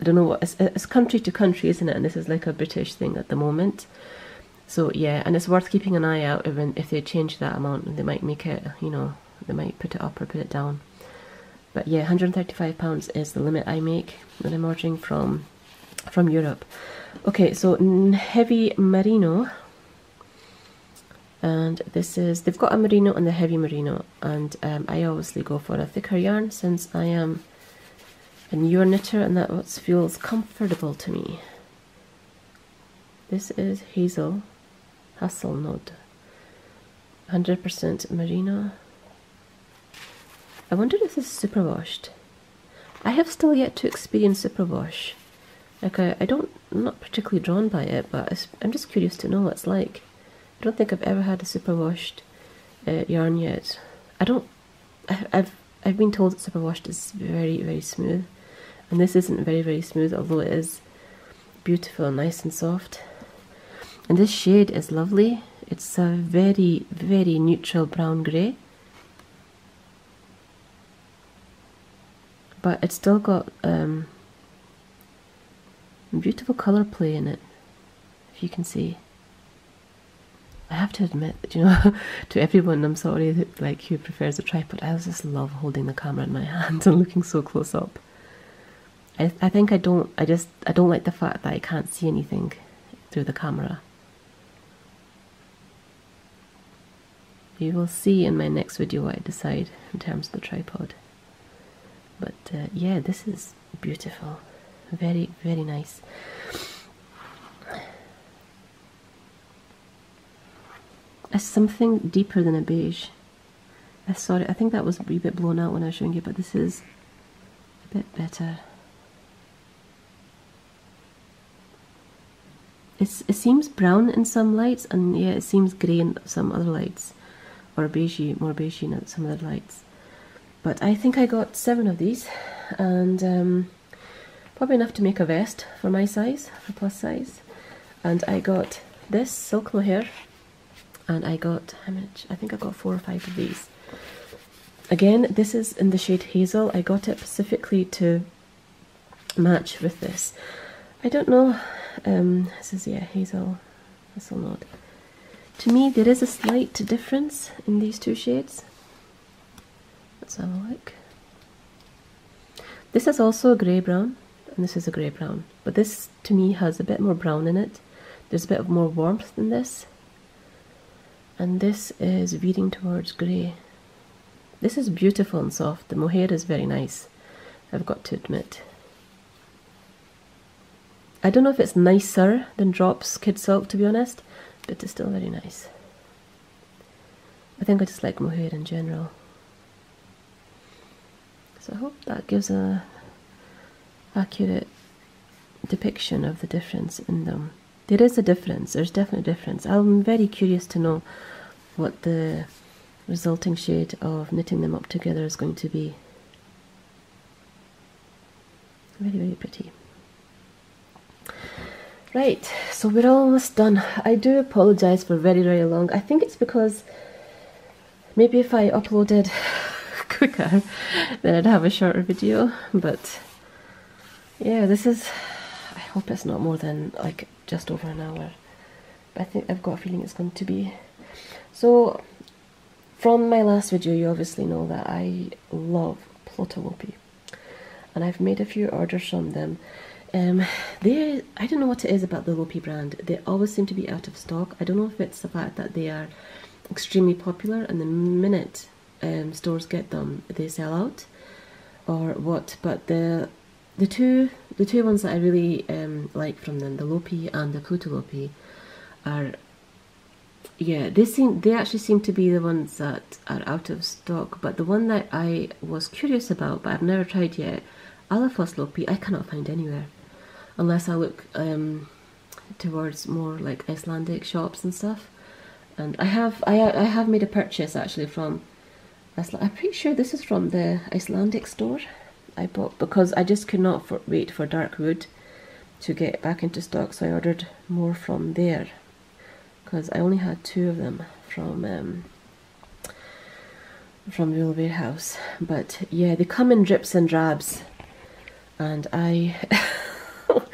I don't know what it's, it's country to country, isn't it? And this is like a British thing at the moment. So yeah, and it's worth keeping an eye out even if they change that amount. They might make it, you know, they might put it up or put it down. But yeah, 135 pounds is the limit I make when I'm ordering from from Europe. Okay, so heavy merino and this is they've got a merino and the heavy merino. And um, I obviously go for a thicker yarn since I am a newer knitter and that what feels comfortable to me. This is hazel hasselnod 100% merino. I wonder if this is superwashed. I have still yet to experience superwash. Like I, I don't I'm not particularly drawn by it but I'm just curious to know what it's like I don't think I've ever had a superwashed uh, yarn yet. I don't. I, I've I've been told that superwashed is very very smooth, and this isn't very very smooth, although it is beautiful, nice and soft. And this shade is lovely. It's a very very neutral brown grey. But it's still got um, beautiful colour play in it, if you can see. I have to admit that, you know, [LAUGHS] to everyone, I'm sorry that, like, who prefers a tripod, I just love holding the camera in my [LAUGHS] hands and looking so close up. I, I think I don't, I just, I don't like the fact that I can't see anything through the camera. You will see in my next video what I decide in terms of the tripod. But uh, yeah, this is beautiful. Very, very nice. It's something deeper than a beige. I sorry, I think that was a bit blown out when I was showing you, but this is a bit better. It's, it seems brown in some lights, and yeah, it seems grey in some other lights, or beigey, more beigey in some other lights. but I think I got seven of these and um, probably enough to make a vest for my size, for plus size. And I got this silk mohair and I got how much? I think I got four or five of these. Again, this is in the shade Hazel. I got it specifically to match with this. I don't know, um, this is, yeah, Hazel, Hazelnut. To me, there is a slight difference in these two shades. Let's have a look. This is also a grey brown, and this is a grey brown, but this to me has a bit more brown in it. There's a bit of more warmth in this, and this is veering towards grey. This is beautiful and soft. The mohair is very nice, I've got to admit. I don't know if it's nicer than Drops Kid Silk to be honest, but it's still very nice. I think I just like mohair in general. So I hope that gives a accurate depiction of the difference in them. There is a difference, there's definitely a difference. I'm very curious to know what the resulting shade of knitting them up together is going to be. Very, very pretty. Right, so we're almost done. I do apologise for very, very long. I think it's because maybe if I uploaded [LAUGHS] quicker, then I'd have a shorter video. But yeah, this is, I hope it's not more than like just over an hour. But I think I've got a feeling it's going to be. So from my last video, you obviously know that I love Plotulopi. And I've made a few orders from them. Um, they, I don't know what it is about the Lopi brand. They always seem to be out of stock. I don't know if it's the fact that they are extremely popular and the minute um, stores get them, they sell out, or what. But the the two the two ones that I really um, like from them, the Lopi and the Plotulopi, are yeah they seem they actually seem to be the ones that are out of stock. But the one that I was curious about, but I've never tried yet, Alafoss Lopi, I cannot find anywhere unless I look um, towards more like Icelandic shops and stuff. And I have I I have made a purchase actually from I'm pretty sure this is from the Icelandic store I bought because I just could not for, wait for dark wood to get back into stock so I ordered more from there because I only had two of them from um, from Wool Warehouse but yeah they come in drips and drabs and I [LAUGHS]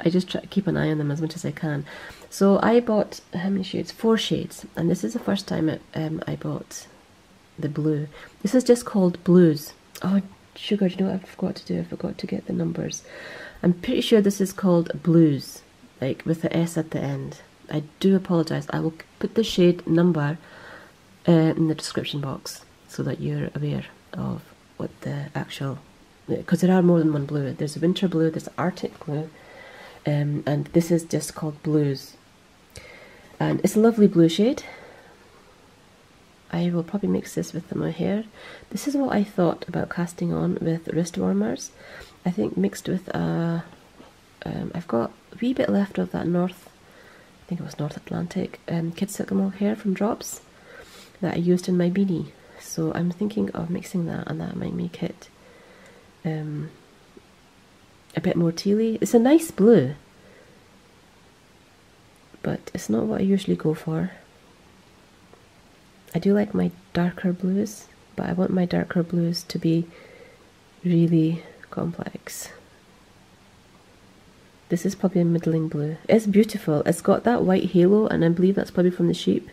I just try to keep an eye on them as much as I can. So I bought how many shades? Four shades, and this is the first time it, um, I bought the blue. This is just called blues. Oh, sugar! you know what I forgot to do? I forgot to get the numbers. I'm pretty sure this is called blues, like with the S at the end. I do apologise. I will put the shade number uh, in the description box so that you're aware of what the actual because there are more than one blue. There's a winter blue, there's Arctic blue, um, and this is just called blues. And it's a lovely blue shade. I will probably mix this with mohair. This is what I thought about casting on with wrist warmers. I think mixed with a, um, I've got a wee bit left of that North, I think it was North Atlantic, um, Kid Silk hair from Drops that I used in my beanie. So I'm thinking of mixing that and that might make it um, a bit more tealy. It's a nice blue, but it's not what I usually go for. I do like my darker blues, but I want my darker blues to be really complex. This is probably a middling blue. It's beautiful. It's got that white halo, and I believe that's probably from the sheep.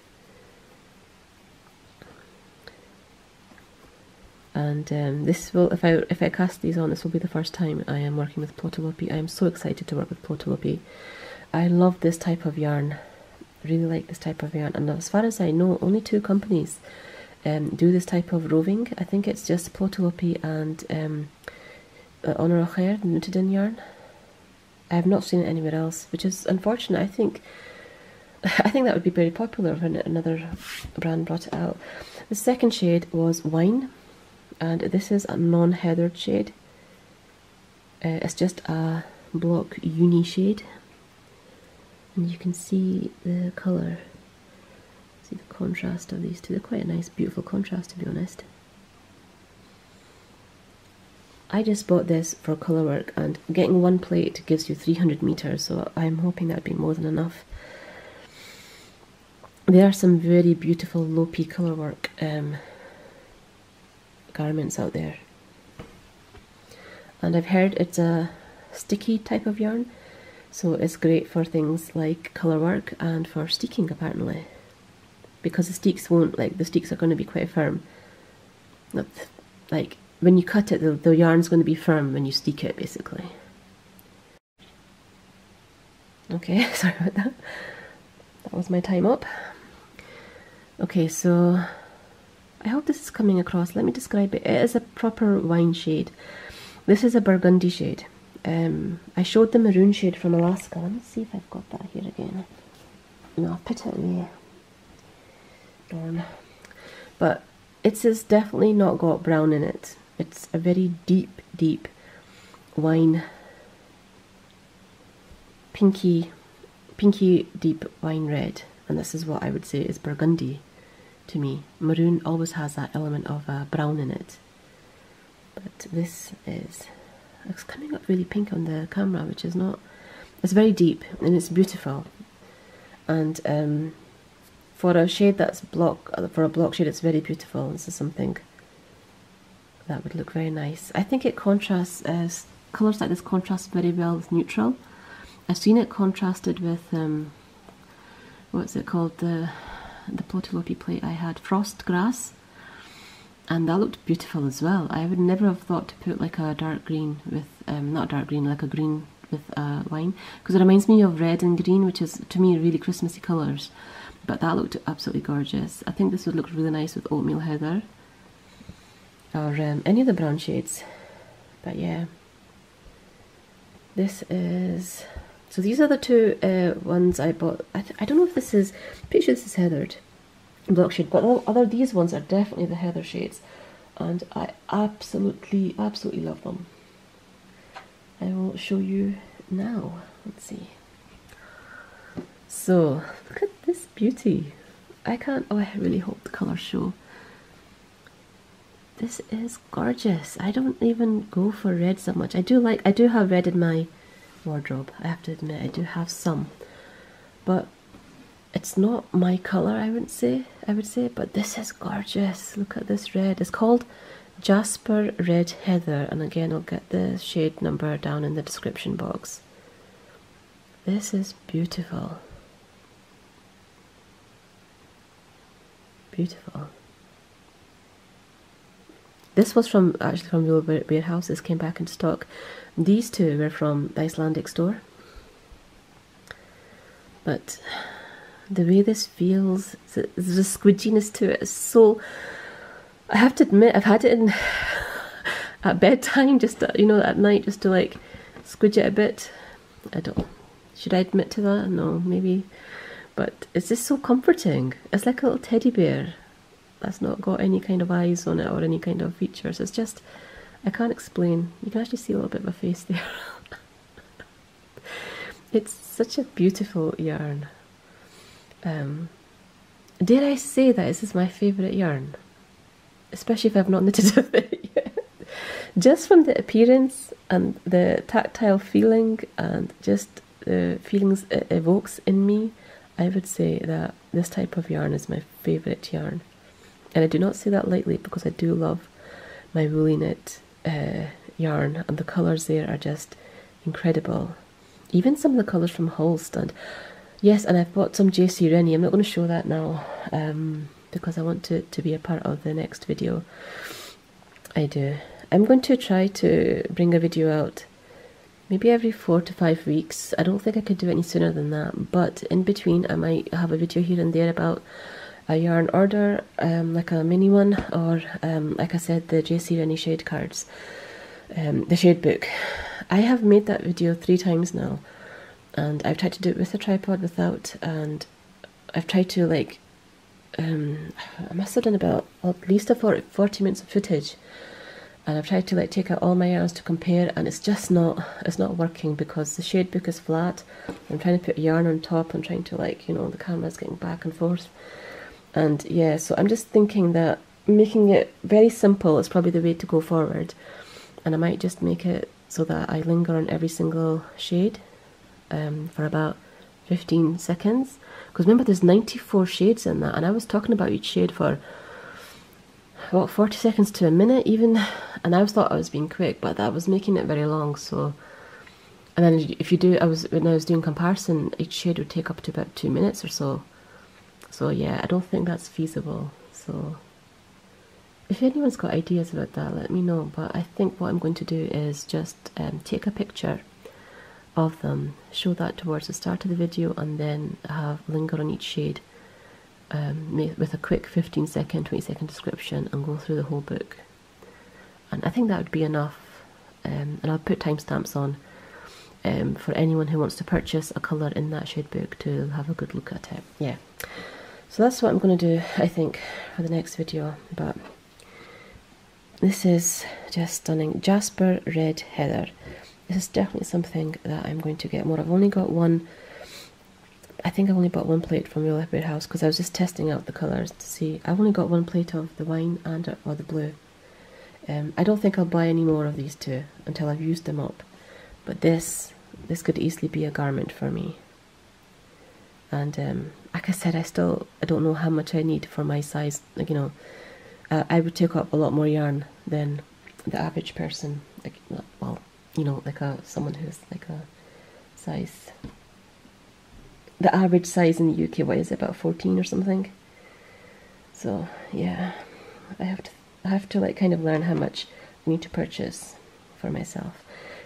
and um, this will if I if I cast these on this will be the first time I am working with Plotulopi. I am so excited to work with Plotulopi. I love this type of yarn really like this type of yarn and as far as I know only two companies um, do this type of roving I think it's just Plotulopi and um, uh, Honor O'Hare yarn I have not seen it anywhere else which is unfortunate. I think [LAUGHS] I think that would be very popular when another brand brought it out. The second shade was Wine and this is a non-heathered shade. Uh, it's just a block uni shade. And you can see the colour. See the contrast of these two. They're quite a nice beautiful contrast to be honest I just bought this for colour work and getting one plate gives you 300 metres so I'm hoping that'd be more than enough. There are some very beautiful Lopi colour work um, garments out there. And I've heard it's a sticky type of yarn so it's great for things like colour work and for steeking apparently. Because the steeks won't like the steeks are going to be quite firm. Not like when you cut it the, the yarn's going to be firm when you steek it basically. Okay [LAUGHS] sorry about that. That was my time up. Okay so I hope this is coming across. Let me describe it. It is a proper wine shade. This is a burgundy shade. Um, I showed the maroon shade from Alaska. Let me see if I've got that here again. No I'll put it in but it's definitely not got brown in it. It's a very deep, deep wine, pinky, pinky deep wine red. And this is what I would say is burgundy to me. Maroon always has that element of uh, brown in it. But this is, it's coming up really pink on the camera, which is not, it's very deep and it's beautiful. And um, for a shade that's block, for a block shade it's very beautiful. This is something that would look very nice. I think it contrasts, as colours like this contrast very well with neutral. I've seen it contrasted with, um, what's it called, the, the Plotty plate I had, Frost Grass. And that looked beautiful as well. I would never have thought to put like a dark green with, um, not dark green, like a green with uh, wine. Because it reminds me of red and green, which is to me really Christmassy colours but that looked absolutely gorgeous. I think this would look really nice with oatmeal heather or um, any of the brown shades. But yeah, this is so these are the two uh, ones I bought. I, I don't know if this is. pretty sure this is heathered block shade, but all other these ones are definitely the heather shades, and I absolutely absolutely love them. I will show you now. Let's see. So, look at this beauty. I can't, oh, I really hope the colours show. This is gorgeous. I don't even go for red so much. I do like, I do have red in my wardrobe. I have to admit, I do have some. But it's not my colour, I wouldn't say, I would say, but this is gorgeous. Look at this red. It's called Jasper Red Heather. And again, I'll get the shade number down in the description box. This is beautiful. Beautiful. This was from actually from Wool Warehouse. This came back in stock. These two were from the Icelandic store. But the way this feels, the, the squidginess to it is so. I have to admit, I've had it in [LAUGHS] at bedtime, just to, you know, at night, just to like squidge it a bit. I don't. Should I admit to that? No, maybe but it's just so comforting. It's like a little teddy bear that's not got any kind of eyes on it or any kind of features. It's just, I can't explain. You can actually see a little bit of a face there. [LAUGHS] it's such a beautiful yarn. Um, dare I say that this is my favourite yarn? Especially if I've not knitted [LAUGHS] with it yet. Just from the appearance and the tactile feeling and just the feelings it evokes in me, I would say that this type of yarn is my favourite yarn. And I do not say that lightly because I do love my woolly knit uh, yarn and the colours there are just incredible. Even some of the colours from Holstand. yes, and I've bought some JC Rennie. I'm not going to show that now um, because I want to, to be a part of the next video. I do. I'm going to try to bring a video out maybe every four to five weeks. I don't think I could do any sooner than that, but in between I might have a video here and there about a yarn order, um, like a mini one, or um, like I said, the JC Rennie shade cards, um, the shade book. I have made that video three times now, and I've tried to do it with a tripod, without, and I've tried to like, um, I must have done about at least a 40, 40 minutes of footage and I've tried to like take out all my yarns to compare and it's just not it's not working because the shade book is flat I'm trying to put yarn on top and trying to like you know the camera's getting back and forth and yeah so I'm just thinking that making it very simple is probably the way to go forward. And I might just make it so that I linger on every single shade um, for about 15 seconds. Because remember there's 94 shades in that and I was talking about each shade for about 40 seconds to a minute even? And I was thought I was being quick but that was making it very long so. And then if you do I was when I was doing comparison each shade would take up to about two minutes or so so yeah I don't think that's feasible. So if anyone's got ideas about that let me know. But I think what I'm going to do is just um, take a picture of them show that towards the start of the video and then have linger on each shade um, with a quick 15 second 20 second description and go through the whole book. And I think that would be enough. Um, and I'll put timestamps on um, for anyone who wants to purchase a colour in that shade book to have a good look at it. Yeah so that's what I'm going to do I think for the next video but this is just stunning Jasper Red Heather this is definitely something that I'm going to get more I've only got one I think I've only bought one plate from Wool Warehouse because I was just testing out the colours to see. I've only got one plate of the wine and or the blue. Um, I don't think I'll buy any more of these two until I've used them up. But this, this could easily be a garment for me. And um, like I said, I still I don't know how much I need for my size. Like you know, uh, I would take up a lot more yarn than the average person. Like well, you know, like a someone who's like a size the average size in the UK, what is it, about 14 or something? So, yeah, I have to, I have to like kind of learn how much I need to purchase for myself.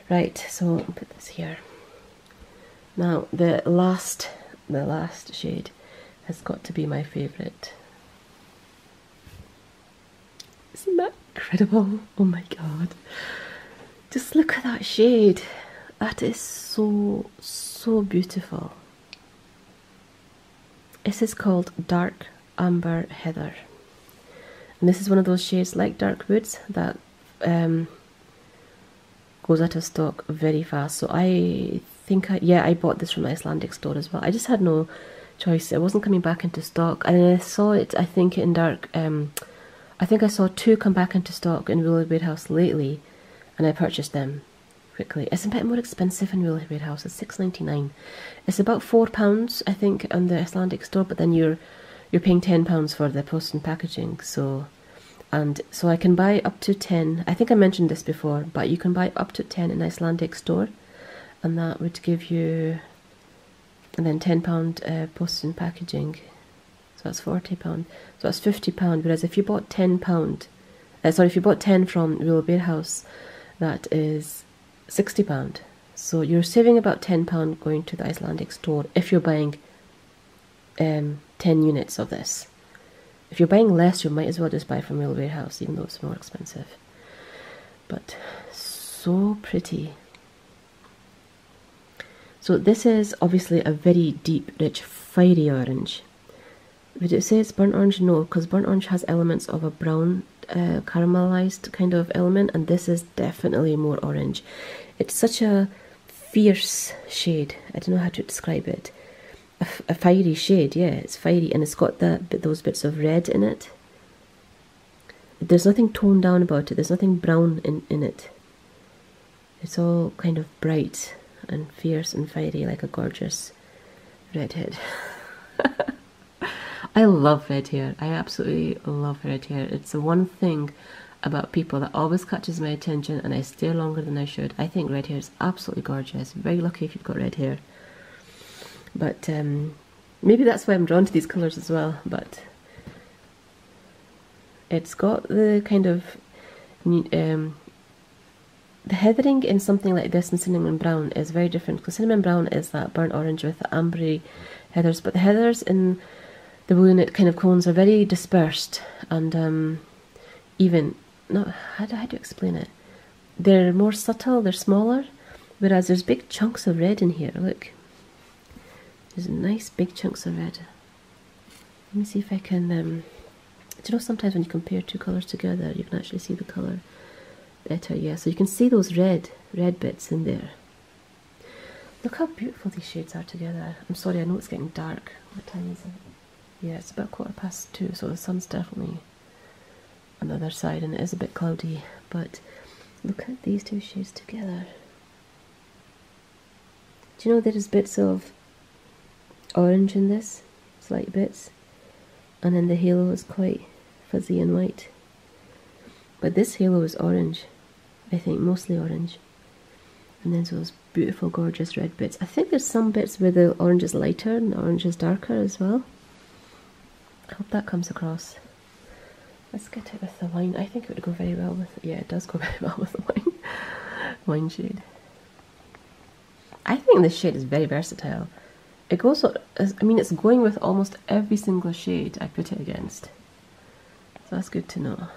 Right, so I'll put this here. Now, the last, the last shade has got to be my favourite. Isn't that incredible? Oh my god. Just look at that shade. That is so, so beautiful. This is called Dark Amber Heather. And this is one of those shades like Dark Woods that um, goes out of stock very fast. So I think, I, yeah, I bought this from the Icelandic store as well. I just had no choice. It wasn't coming back into stock. And I saw it, I think, in Dark, um, I think I saw two come back into stock in Wool Warehouse lately, and I purchased them quickly. It's a bit more expensive in Wool Warehouse. It's six ninety nine. It's about four pounds, I think, on the Icelandic store. But then you're you're paying ten pounds for the post and packaging. So, and so I can buy up to ten. I think I mentioned this before, but you can buy up to ten in Icelandic store, and that would give you, and then ten pound uh, post and packaging. So that's forty pound. So that's fifty pound. Whereas if you bought ten pound, uh, sorry, if you bought ten from Wool Warehouse, that is £60. So you're saving about £10 going to the Icelandic store if you're buying um, 10 units of this. If you're buying less, you might as well just buy from Wool Warehouse, even though it's more expensive. But so pretty. So this is obviously a very deep, rich, fiery orange. Would it say it's burnt orange? No, because burnt orange has elements of a brown uh, caramelized kind of element, and this is definitely more orange. It's such a fierce shade. I don't know how to describe it. A, fiery shade, yeah, it's fiery, and it's got that those bits of red in it. There's nothing toned down about it. There's nothing brown in in it. It's all kind of bright and fierce and fiery, like a gorgeous redhead. [LAUGHS] I love red hair. I absolutely love red hair. It's the one thing about people that always catches my attention and I stay longer than I should. I think red hair is absolutely gorgeous. Very lucky if you've got red hair. But um, maybe that's why I'm drawn to these colours as well. But it's got the kind of um, the heathering in something like this in cinnamon brown is very different because cinnamon brown is that burnt orange with the ambery heathers, but the heathers in the knit kind of cones are very dispersed and um, even, not, how do, how do you explain it? They're more subtle, they're smaller, whereas there's big chunks of red in here, look. There's nice big chunks of red. Let me see if I can, um, do you know sometimes when you compare two colours together you can actually see the colour better, yeah, so you can see those red, red bits in there. Look how beautiful these shades are together. I'm sorry, I know it's getting dark. What time is it? Yeah, it's about quarter past two, so the sun's definitely on the other side, and it is a bit cloudy. But Look at these two shades together. Do you know there's bits of orange in this? Slight bits. And then the halo is quite fuzzy and white. But this halo is orange. I think mostly orange. And then those beautiful gorgeous red bits. I think there's some bits where the orange is lighter and the orange is darker as well. I hope that comes across. Let's get it with the wine. I think it would go very well with, yeah, it does go [LAUGHS] very well with the wine, wine shade. I think this shade is very versatile. It goes, I mean, it's going with almost every single shade I put it against. So that's good to know.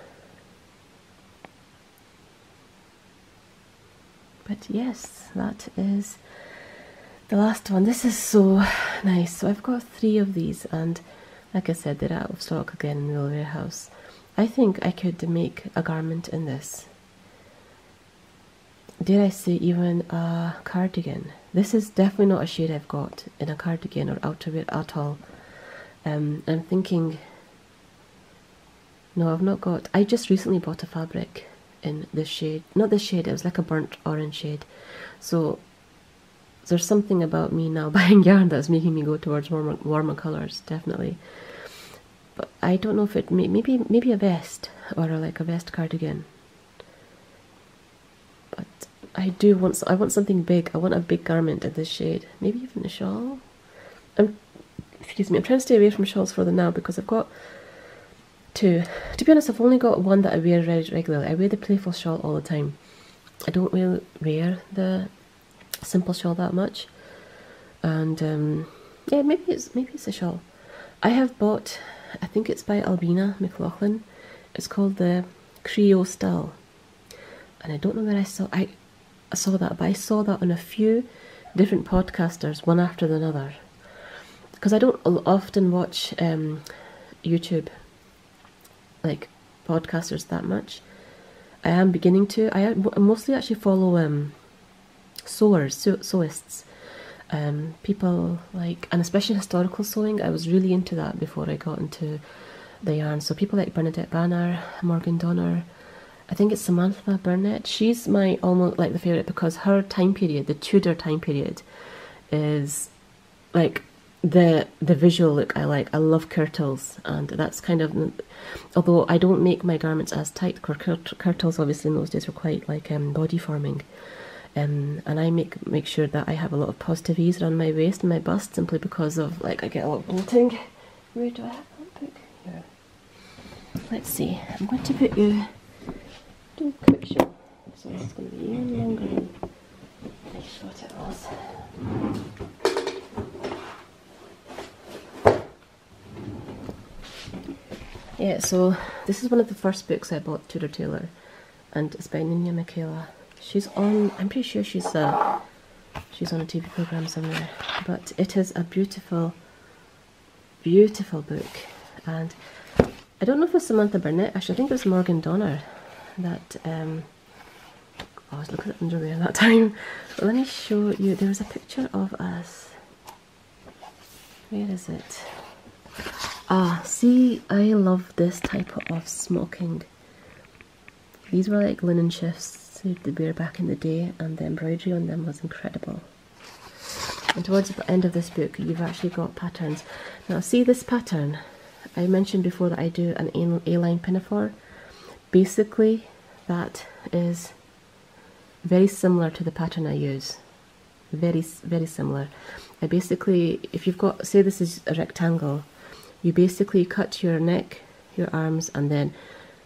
But yes, that is the last one. This is so [SIGHS] nice. So I've got three of these and like I said, they're out of stock again in the warehouse. I think I could make a garment in this. Dare I say even a cardigan. This is definitely not a shade I've got in a cardigan or outerwear at all. Um, I'm thinking, no I've not got, I just recently bought a fabric in this shade. Not this shade, it was like a burnt orange shade. So there's something about me now [LAUGHS] buying yarn that's making me go towards warmer, warmer colours, definitely. But I don't know if it may, maybe maybe a vest or a, like a vest cardigan. But I do want I want something big. I want a big garment in this shade. Maybe even a shawl. I'm excuse me. I'm trying to stay away from shawls for the now because I've got two. To be honest, I've only got one that I wear regularly. I wear the playful shawl all the time. I don't really wear the simple shawl that much. And um, yeah, maybe it's maybe it's a shawl. I have bought, I think it's by Albina McLaughlin. It's called the Creo Style. And I don't know where I saw I, I saw that, but I saw that on a few different podcasters, one after another. Because I don't often watch um, YouTube like podcasters that much. I am beginning to. I mostly actually follow um, sewers, sew sewists, um, people like, and especially historical sewing. I was really into that before I got into the yarn. So people like Bernadette Banner, Morgan Donner. I think it's Samantha Burnett. She's my almost like the favorite because her time period, the Tudor time period, is like the the visual look I like. I love kirtles, and that's kind of. Although I don't make my garments as tight, kirtles obviously in those days were quite like um, body forming, um, and I make make sure that I have a lot of positive ease around my waist and my bust simply because of like I get a lot of bloating. Where do I have that book? Here. Let's see. I'm going to put you. Do a quick show. So is going to be even longer than I thought it was. Yeah, so this is one of the first books I bought, Tudor Tailor, and it's by Ninya Mikhaila. She's on, I'm pretty sure she's uh, she's on a TV program somewhere, but it is a beautiful, beautiful book, and I don't know if it's Samantha Burnett, actually I think it was Morgan Donner that, um, oh, I was looking at underwear that time. But let me show you, there was a picture of us, where is it? Ah, see, I love this type of smocking. These were like linen shifts to wear back in the day, and the embroidery on them was incredible. And towards the end of this book, you've actually got patterns. Now, see this pattern? I mentioned before that I do an A-line pinafore. Basically, that is very similar to the pattern I use. Very, very similar. I basically, if you've got, say this is a rectangle, you basically cut your neck, your arms, and then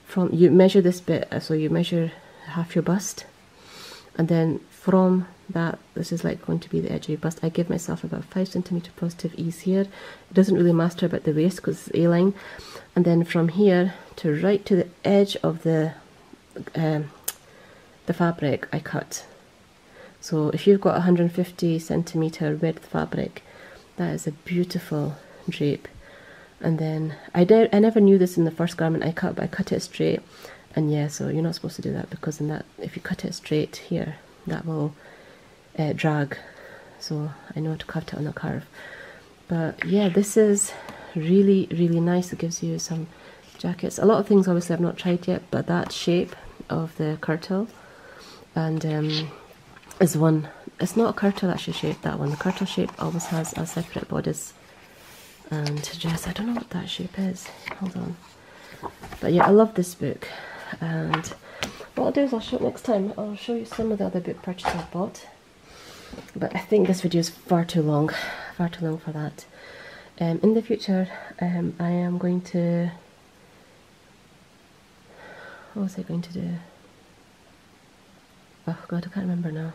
from you measure this bit, uh, so you measure half your bust, and then from that, this is like going to be the edge of your bust. I give myself about five centimeter positive ease here. It doesn't really matter about the waist because it's A-line, and then from here to right to the edge of the um, the fabric, I cut. So if you've got 150 centimeter width fabric, that is a beautiful drape and then I, did, I never knew this in the first garment I cut but I cut it straight and yeah so you're not supposed to do that because in that if you cut it straight here that will uh, drag so I know to cut it on a curve but yeah this is really really nice it gives you some jackets a lot of things obviously I've not tried yet but that shape of the kirtle and um, is one. It's not a kirtle actually shape. That one. The kirtle shape always has a separate bodice and dress. I don't know what that shape is. Hold on. But yeah, I love this book, and what I'll do is I'll show next time. I'll show you some of the other book purchases I've bought. But I think this video is far too long, far too long for that. Um, in the future, um, I am going to. What was I going to do? Oh god, I can't remember now.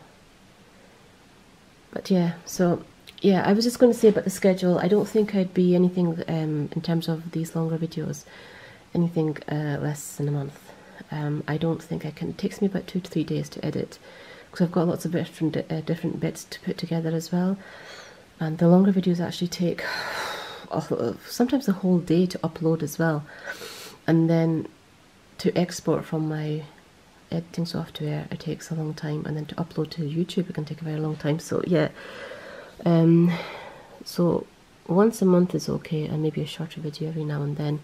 But yeah, so yeah, I was just going to say about the schedule. I don't think I'd be anything um, in terms of these longer videos, anything uh, less than a month. Um, I don't think I can. It takes me about two to three days to edit because I've got lots of different uh, different bits to put together as well. And the longer videos actually take [SIGHS] sometimes a whole day to upload as well, and then to export from my editing software it takes a long time, and then to upload to YouTube it can take a very long time. So yeah, um, so once a month is okay, and maybe a shorter video every now and then.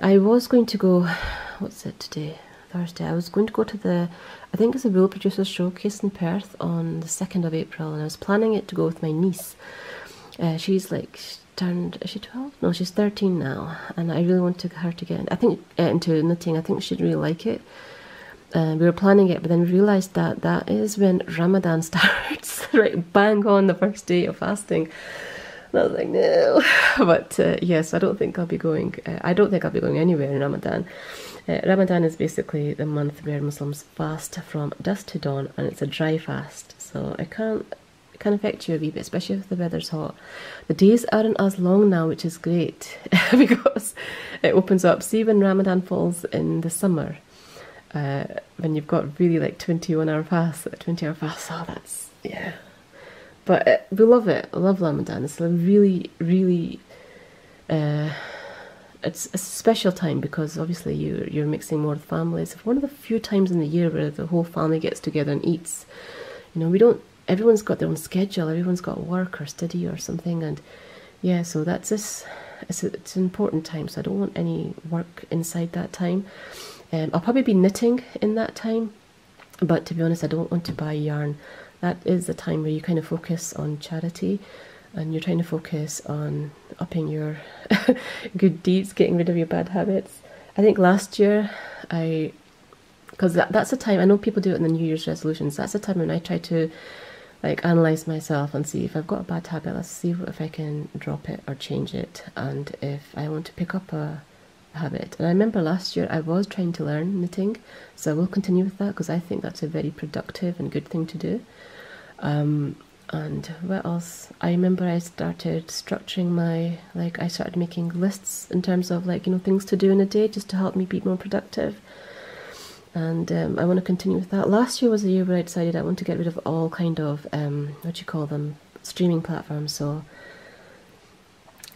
I was going to go, [SIGHS] what's it today? Thursday. I was going to go to the, I think it's a Wool Producers Showcase in Perth on the 2nd of April, and I was planning it to go with my niece. Uh, she's like turned, is she 12? No, she's 13 now, and I really want to her to get, I think, uh, into knitting. I think she'd really like it. Uh, we were planning it, but then we realised that that is when Ramadan [LAUGHS] starts, right bang on the first day of fasting. And I was like, no. [LAUGHS] But uh, yes, I don't think I'll be going. Uh, I don't think I'll be going anywhere in Ramadan. Uh, Ramadan is basically the month where Muslims fast from dusk to dawn, and it's a dry fast. So it can it can affect you a wee bit, especially if the weather's hot. The days aren't as long now, which is great [LAUGHS] because it opens up. See when Ramadan falls in the summer, uh, when you've got really like 21 hour fast, 20 hour fast. Oh, that's yeah but uh, we love it. I love Ramadan. It's a really, really, uh, it's a special time because obviously you you're mixing more with families. It's one of the few times in the year where the whole family gets together and eats. You know, we don't. Everyone's got their own schedule. Everyone's got work or study or something, and yeah, so that's this. It's, a, it's an important time, so I don't want any work inside that time. Um, I'll probably be knitting in that time, but to be honest, I don't want to buy yarn that is a time where you kind of focus on charity and you're trying to focus on upping your [LAUGHS] good deeds, getting rid of your bad habits. I think last year I, because that, that's the time, I know people do it in the New Year's resolutions, that's the time when I try to like analyze myself and see if I've got a bad habit, let's see if I can drop it or change it and if I want to pick up a habit. And I remember last year I was trying to learn knitting, so I will continue with that because I think that's a very productive and good thing to do. Um, and what else? I remember I started structuring my like I started making lists in terms of like you know things to do in a day just to help me be more productive. And um, I want to continue with that. Last year was a year where I decided I want to get rid of all kind of um, what you call them streaming platforms. So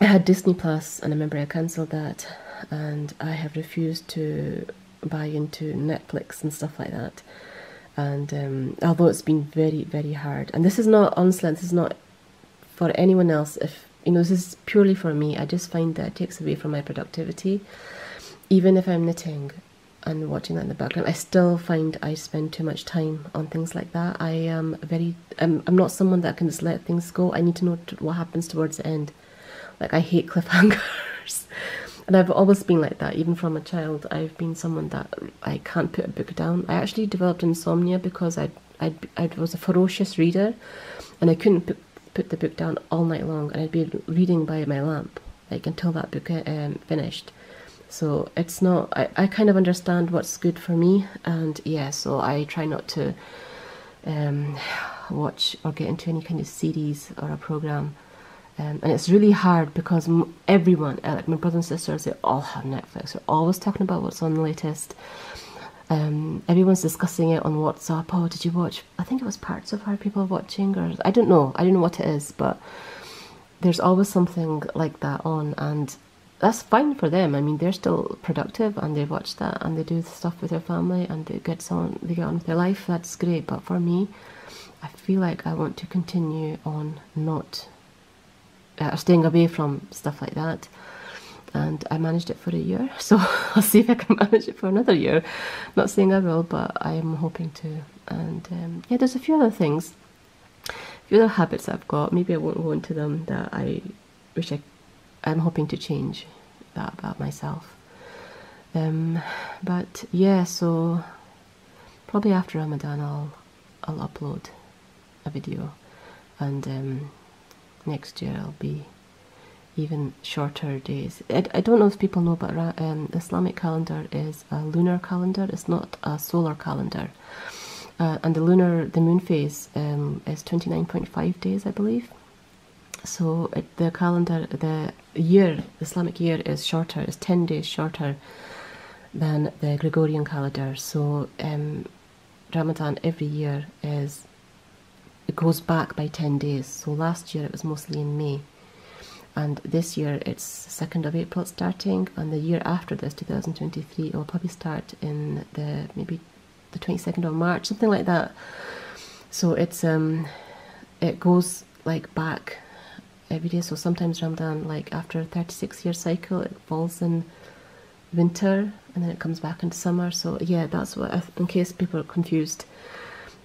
I had Disney Plus, and I remember I cancelled that, and I have refused to buy into Netflix and stuff like that. And um, although it's been very very hard. And this is not honestly this is not for anyone else. If you know this is purely for me. I just find that it takes away from my productivity. Even if i'm knitting and watching that in the background i still find i spend too much time on things like that. I am very I'm, I'm not someone that can just let things go. I need to know what happens towards the end. Like i hate cliffhangers [LAUGHS] and I've always been like that, even from a child. I've been someone that I can't put a book down. I actually developed insomnia because I I I was a ferocious reader, and I couldn't put, put the book down all night long, and I'd be reading by my lamp like until that book um, finished. So it's not. I I kind of understand what's good for me, and yeah. So I try not to um, watch or get into any kind of series or a program um, and it's really hard because everyone, uh, like my brothers and sisters, they all have Netflix. They're always talking about what's on the latest. Um, everyone's discussing it on WhatsApp. Oh, did you watch? I think it was parts of our people watching, or I don't know. I don't know what it is, but there's always something like that on, and that's fine for them. I mean, they're still productive, and they watch that, and they do stuff with their family, and they get on, they get on with their life. That's great. But for me, I feel like I want to continue on not uh, staying away from stuff like that. and I managed it for a year. [LAUGHS] So I'll see if I can [LAUGHS] manage it for another year. Not saying I will, but I am hoping to. And um, yeah, there's a few other things, a few other habits I've got. Maybe I won't go into them that I wish I, I'm hoping to change that about myself. Um, but yeah, so probably after Ramadan I'll I'll upload a video, and um, next year I'll be even shorter days. I, I don't know if people know, but um, Islamic calendar is a lunar calendar. It's not a solar calendar. Uh, and the lunar, the moon phase um, is 29.5 days, I believe. So it, the calendar, the year, Islamic year is shorter, is 10 days shorter than the Gregorian calendar. So um, Ramadan every year is, it goes back by 10 days. So last year it was mostly in May. And this year it's 2nd of April starting and the year after this 2023 it will probably start in the maybe the 22nd of March something like that. So it's um it goes like back every day. So sometimes Ramadan like after a 36 year cycle it falls in winter and then it comes back into summer. So yeah that's what in case people are confused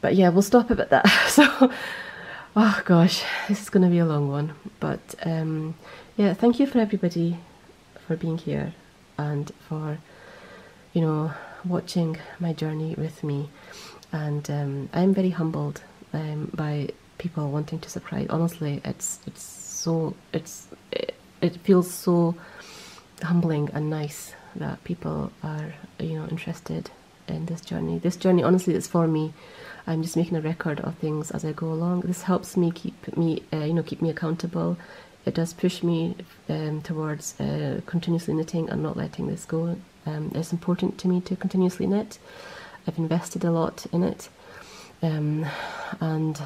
but yeah we'll stop it at that [LAUGHS] so Oh gosh, this is going to be a long one. But um, yeah, thank you for everybody for being here and for, you know, watching my journey with me. And um, I'm very humbled um, by people wanting to subscribe. Honestly, it's it's so it's it, it feels so humbling and nice that people are you know interested in this journey. This journey, honestly, is for me. I'm just making a record of things as I go along. This helps me keep me, uh, you know, keep me accountable. It does push me um, towards uh, continuously knitting and not letting this go. Um, it's important to me to continuously knit. I've invested a lot in it, um, and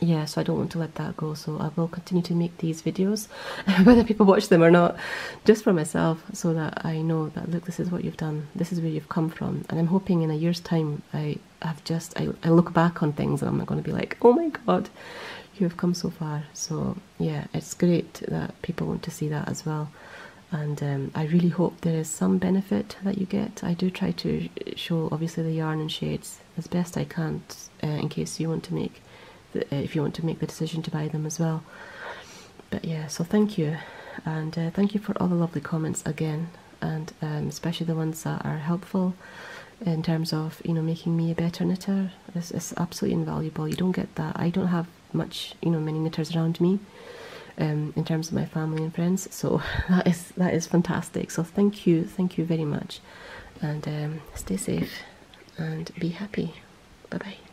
yeah, so I don't want to let that go. So I will continue to make these videos, [LAUGHS] whether people watch them or not, just for myself, so that I know that look, this is what you've done, this is where you've come from, and I'm hoping in a year's time I have just I, I look back on things and I'm going to be like, oh my god, you have come so far. So yeah, it's great that people want to see that as well. And um, I really hope there is some benefit that you get. I do try to show obviously the yarn and shades as best I can, uh, in case you want to make if you want to make the decision to buy them as well. But yeah, so thank you, and uh, thank you for all the lovely comments again, and um, especially the ones that are helpful in terms of you know making me a better knitter. It's, it's absolutely invaluable. You don't get that. I don't have much, you know, many knitters around me. Um, in terms of my family and friends, so [LAUGHS] that is that is fantastic. So thank you, thank you very much, and um, stay safe and be happy. Bye bye.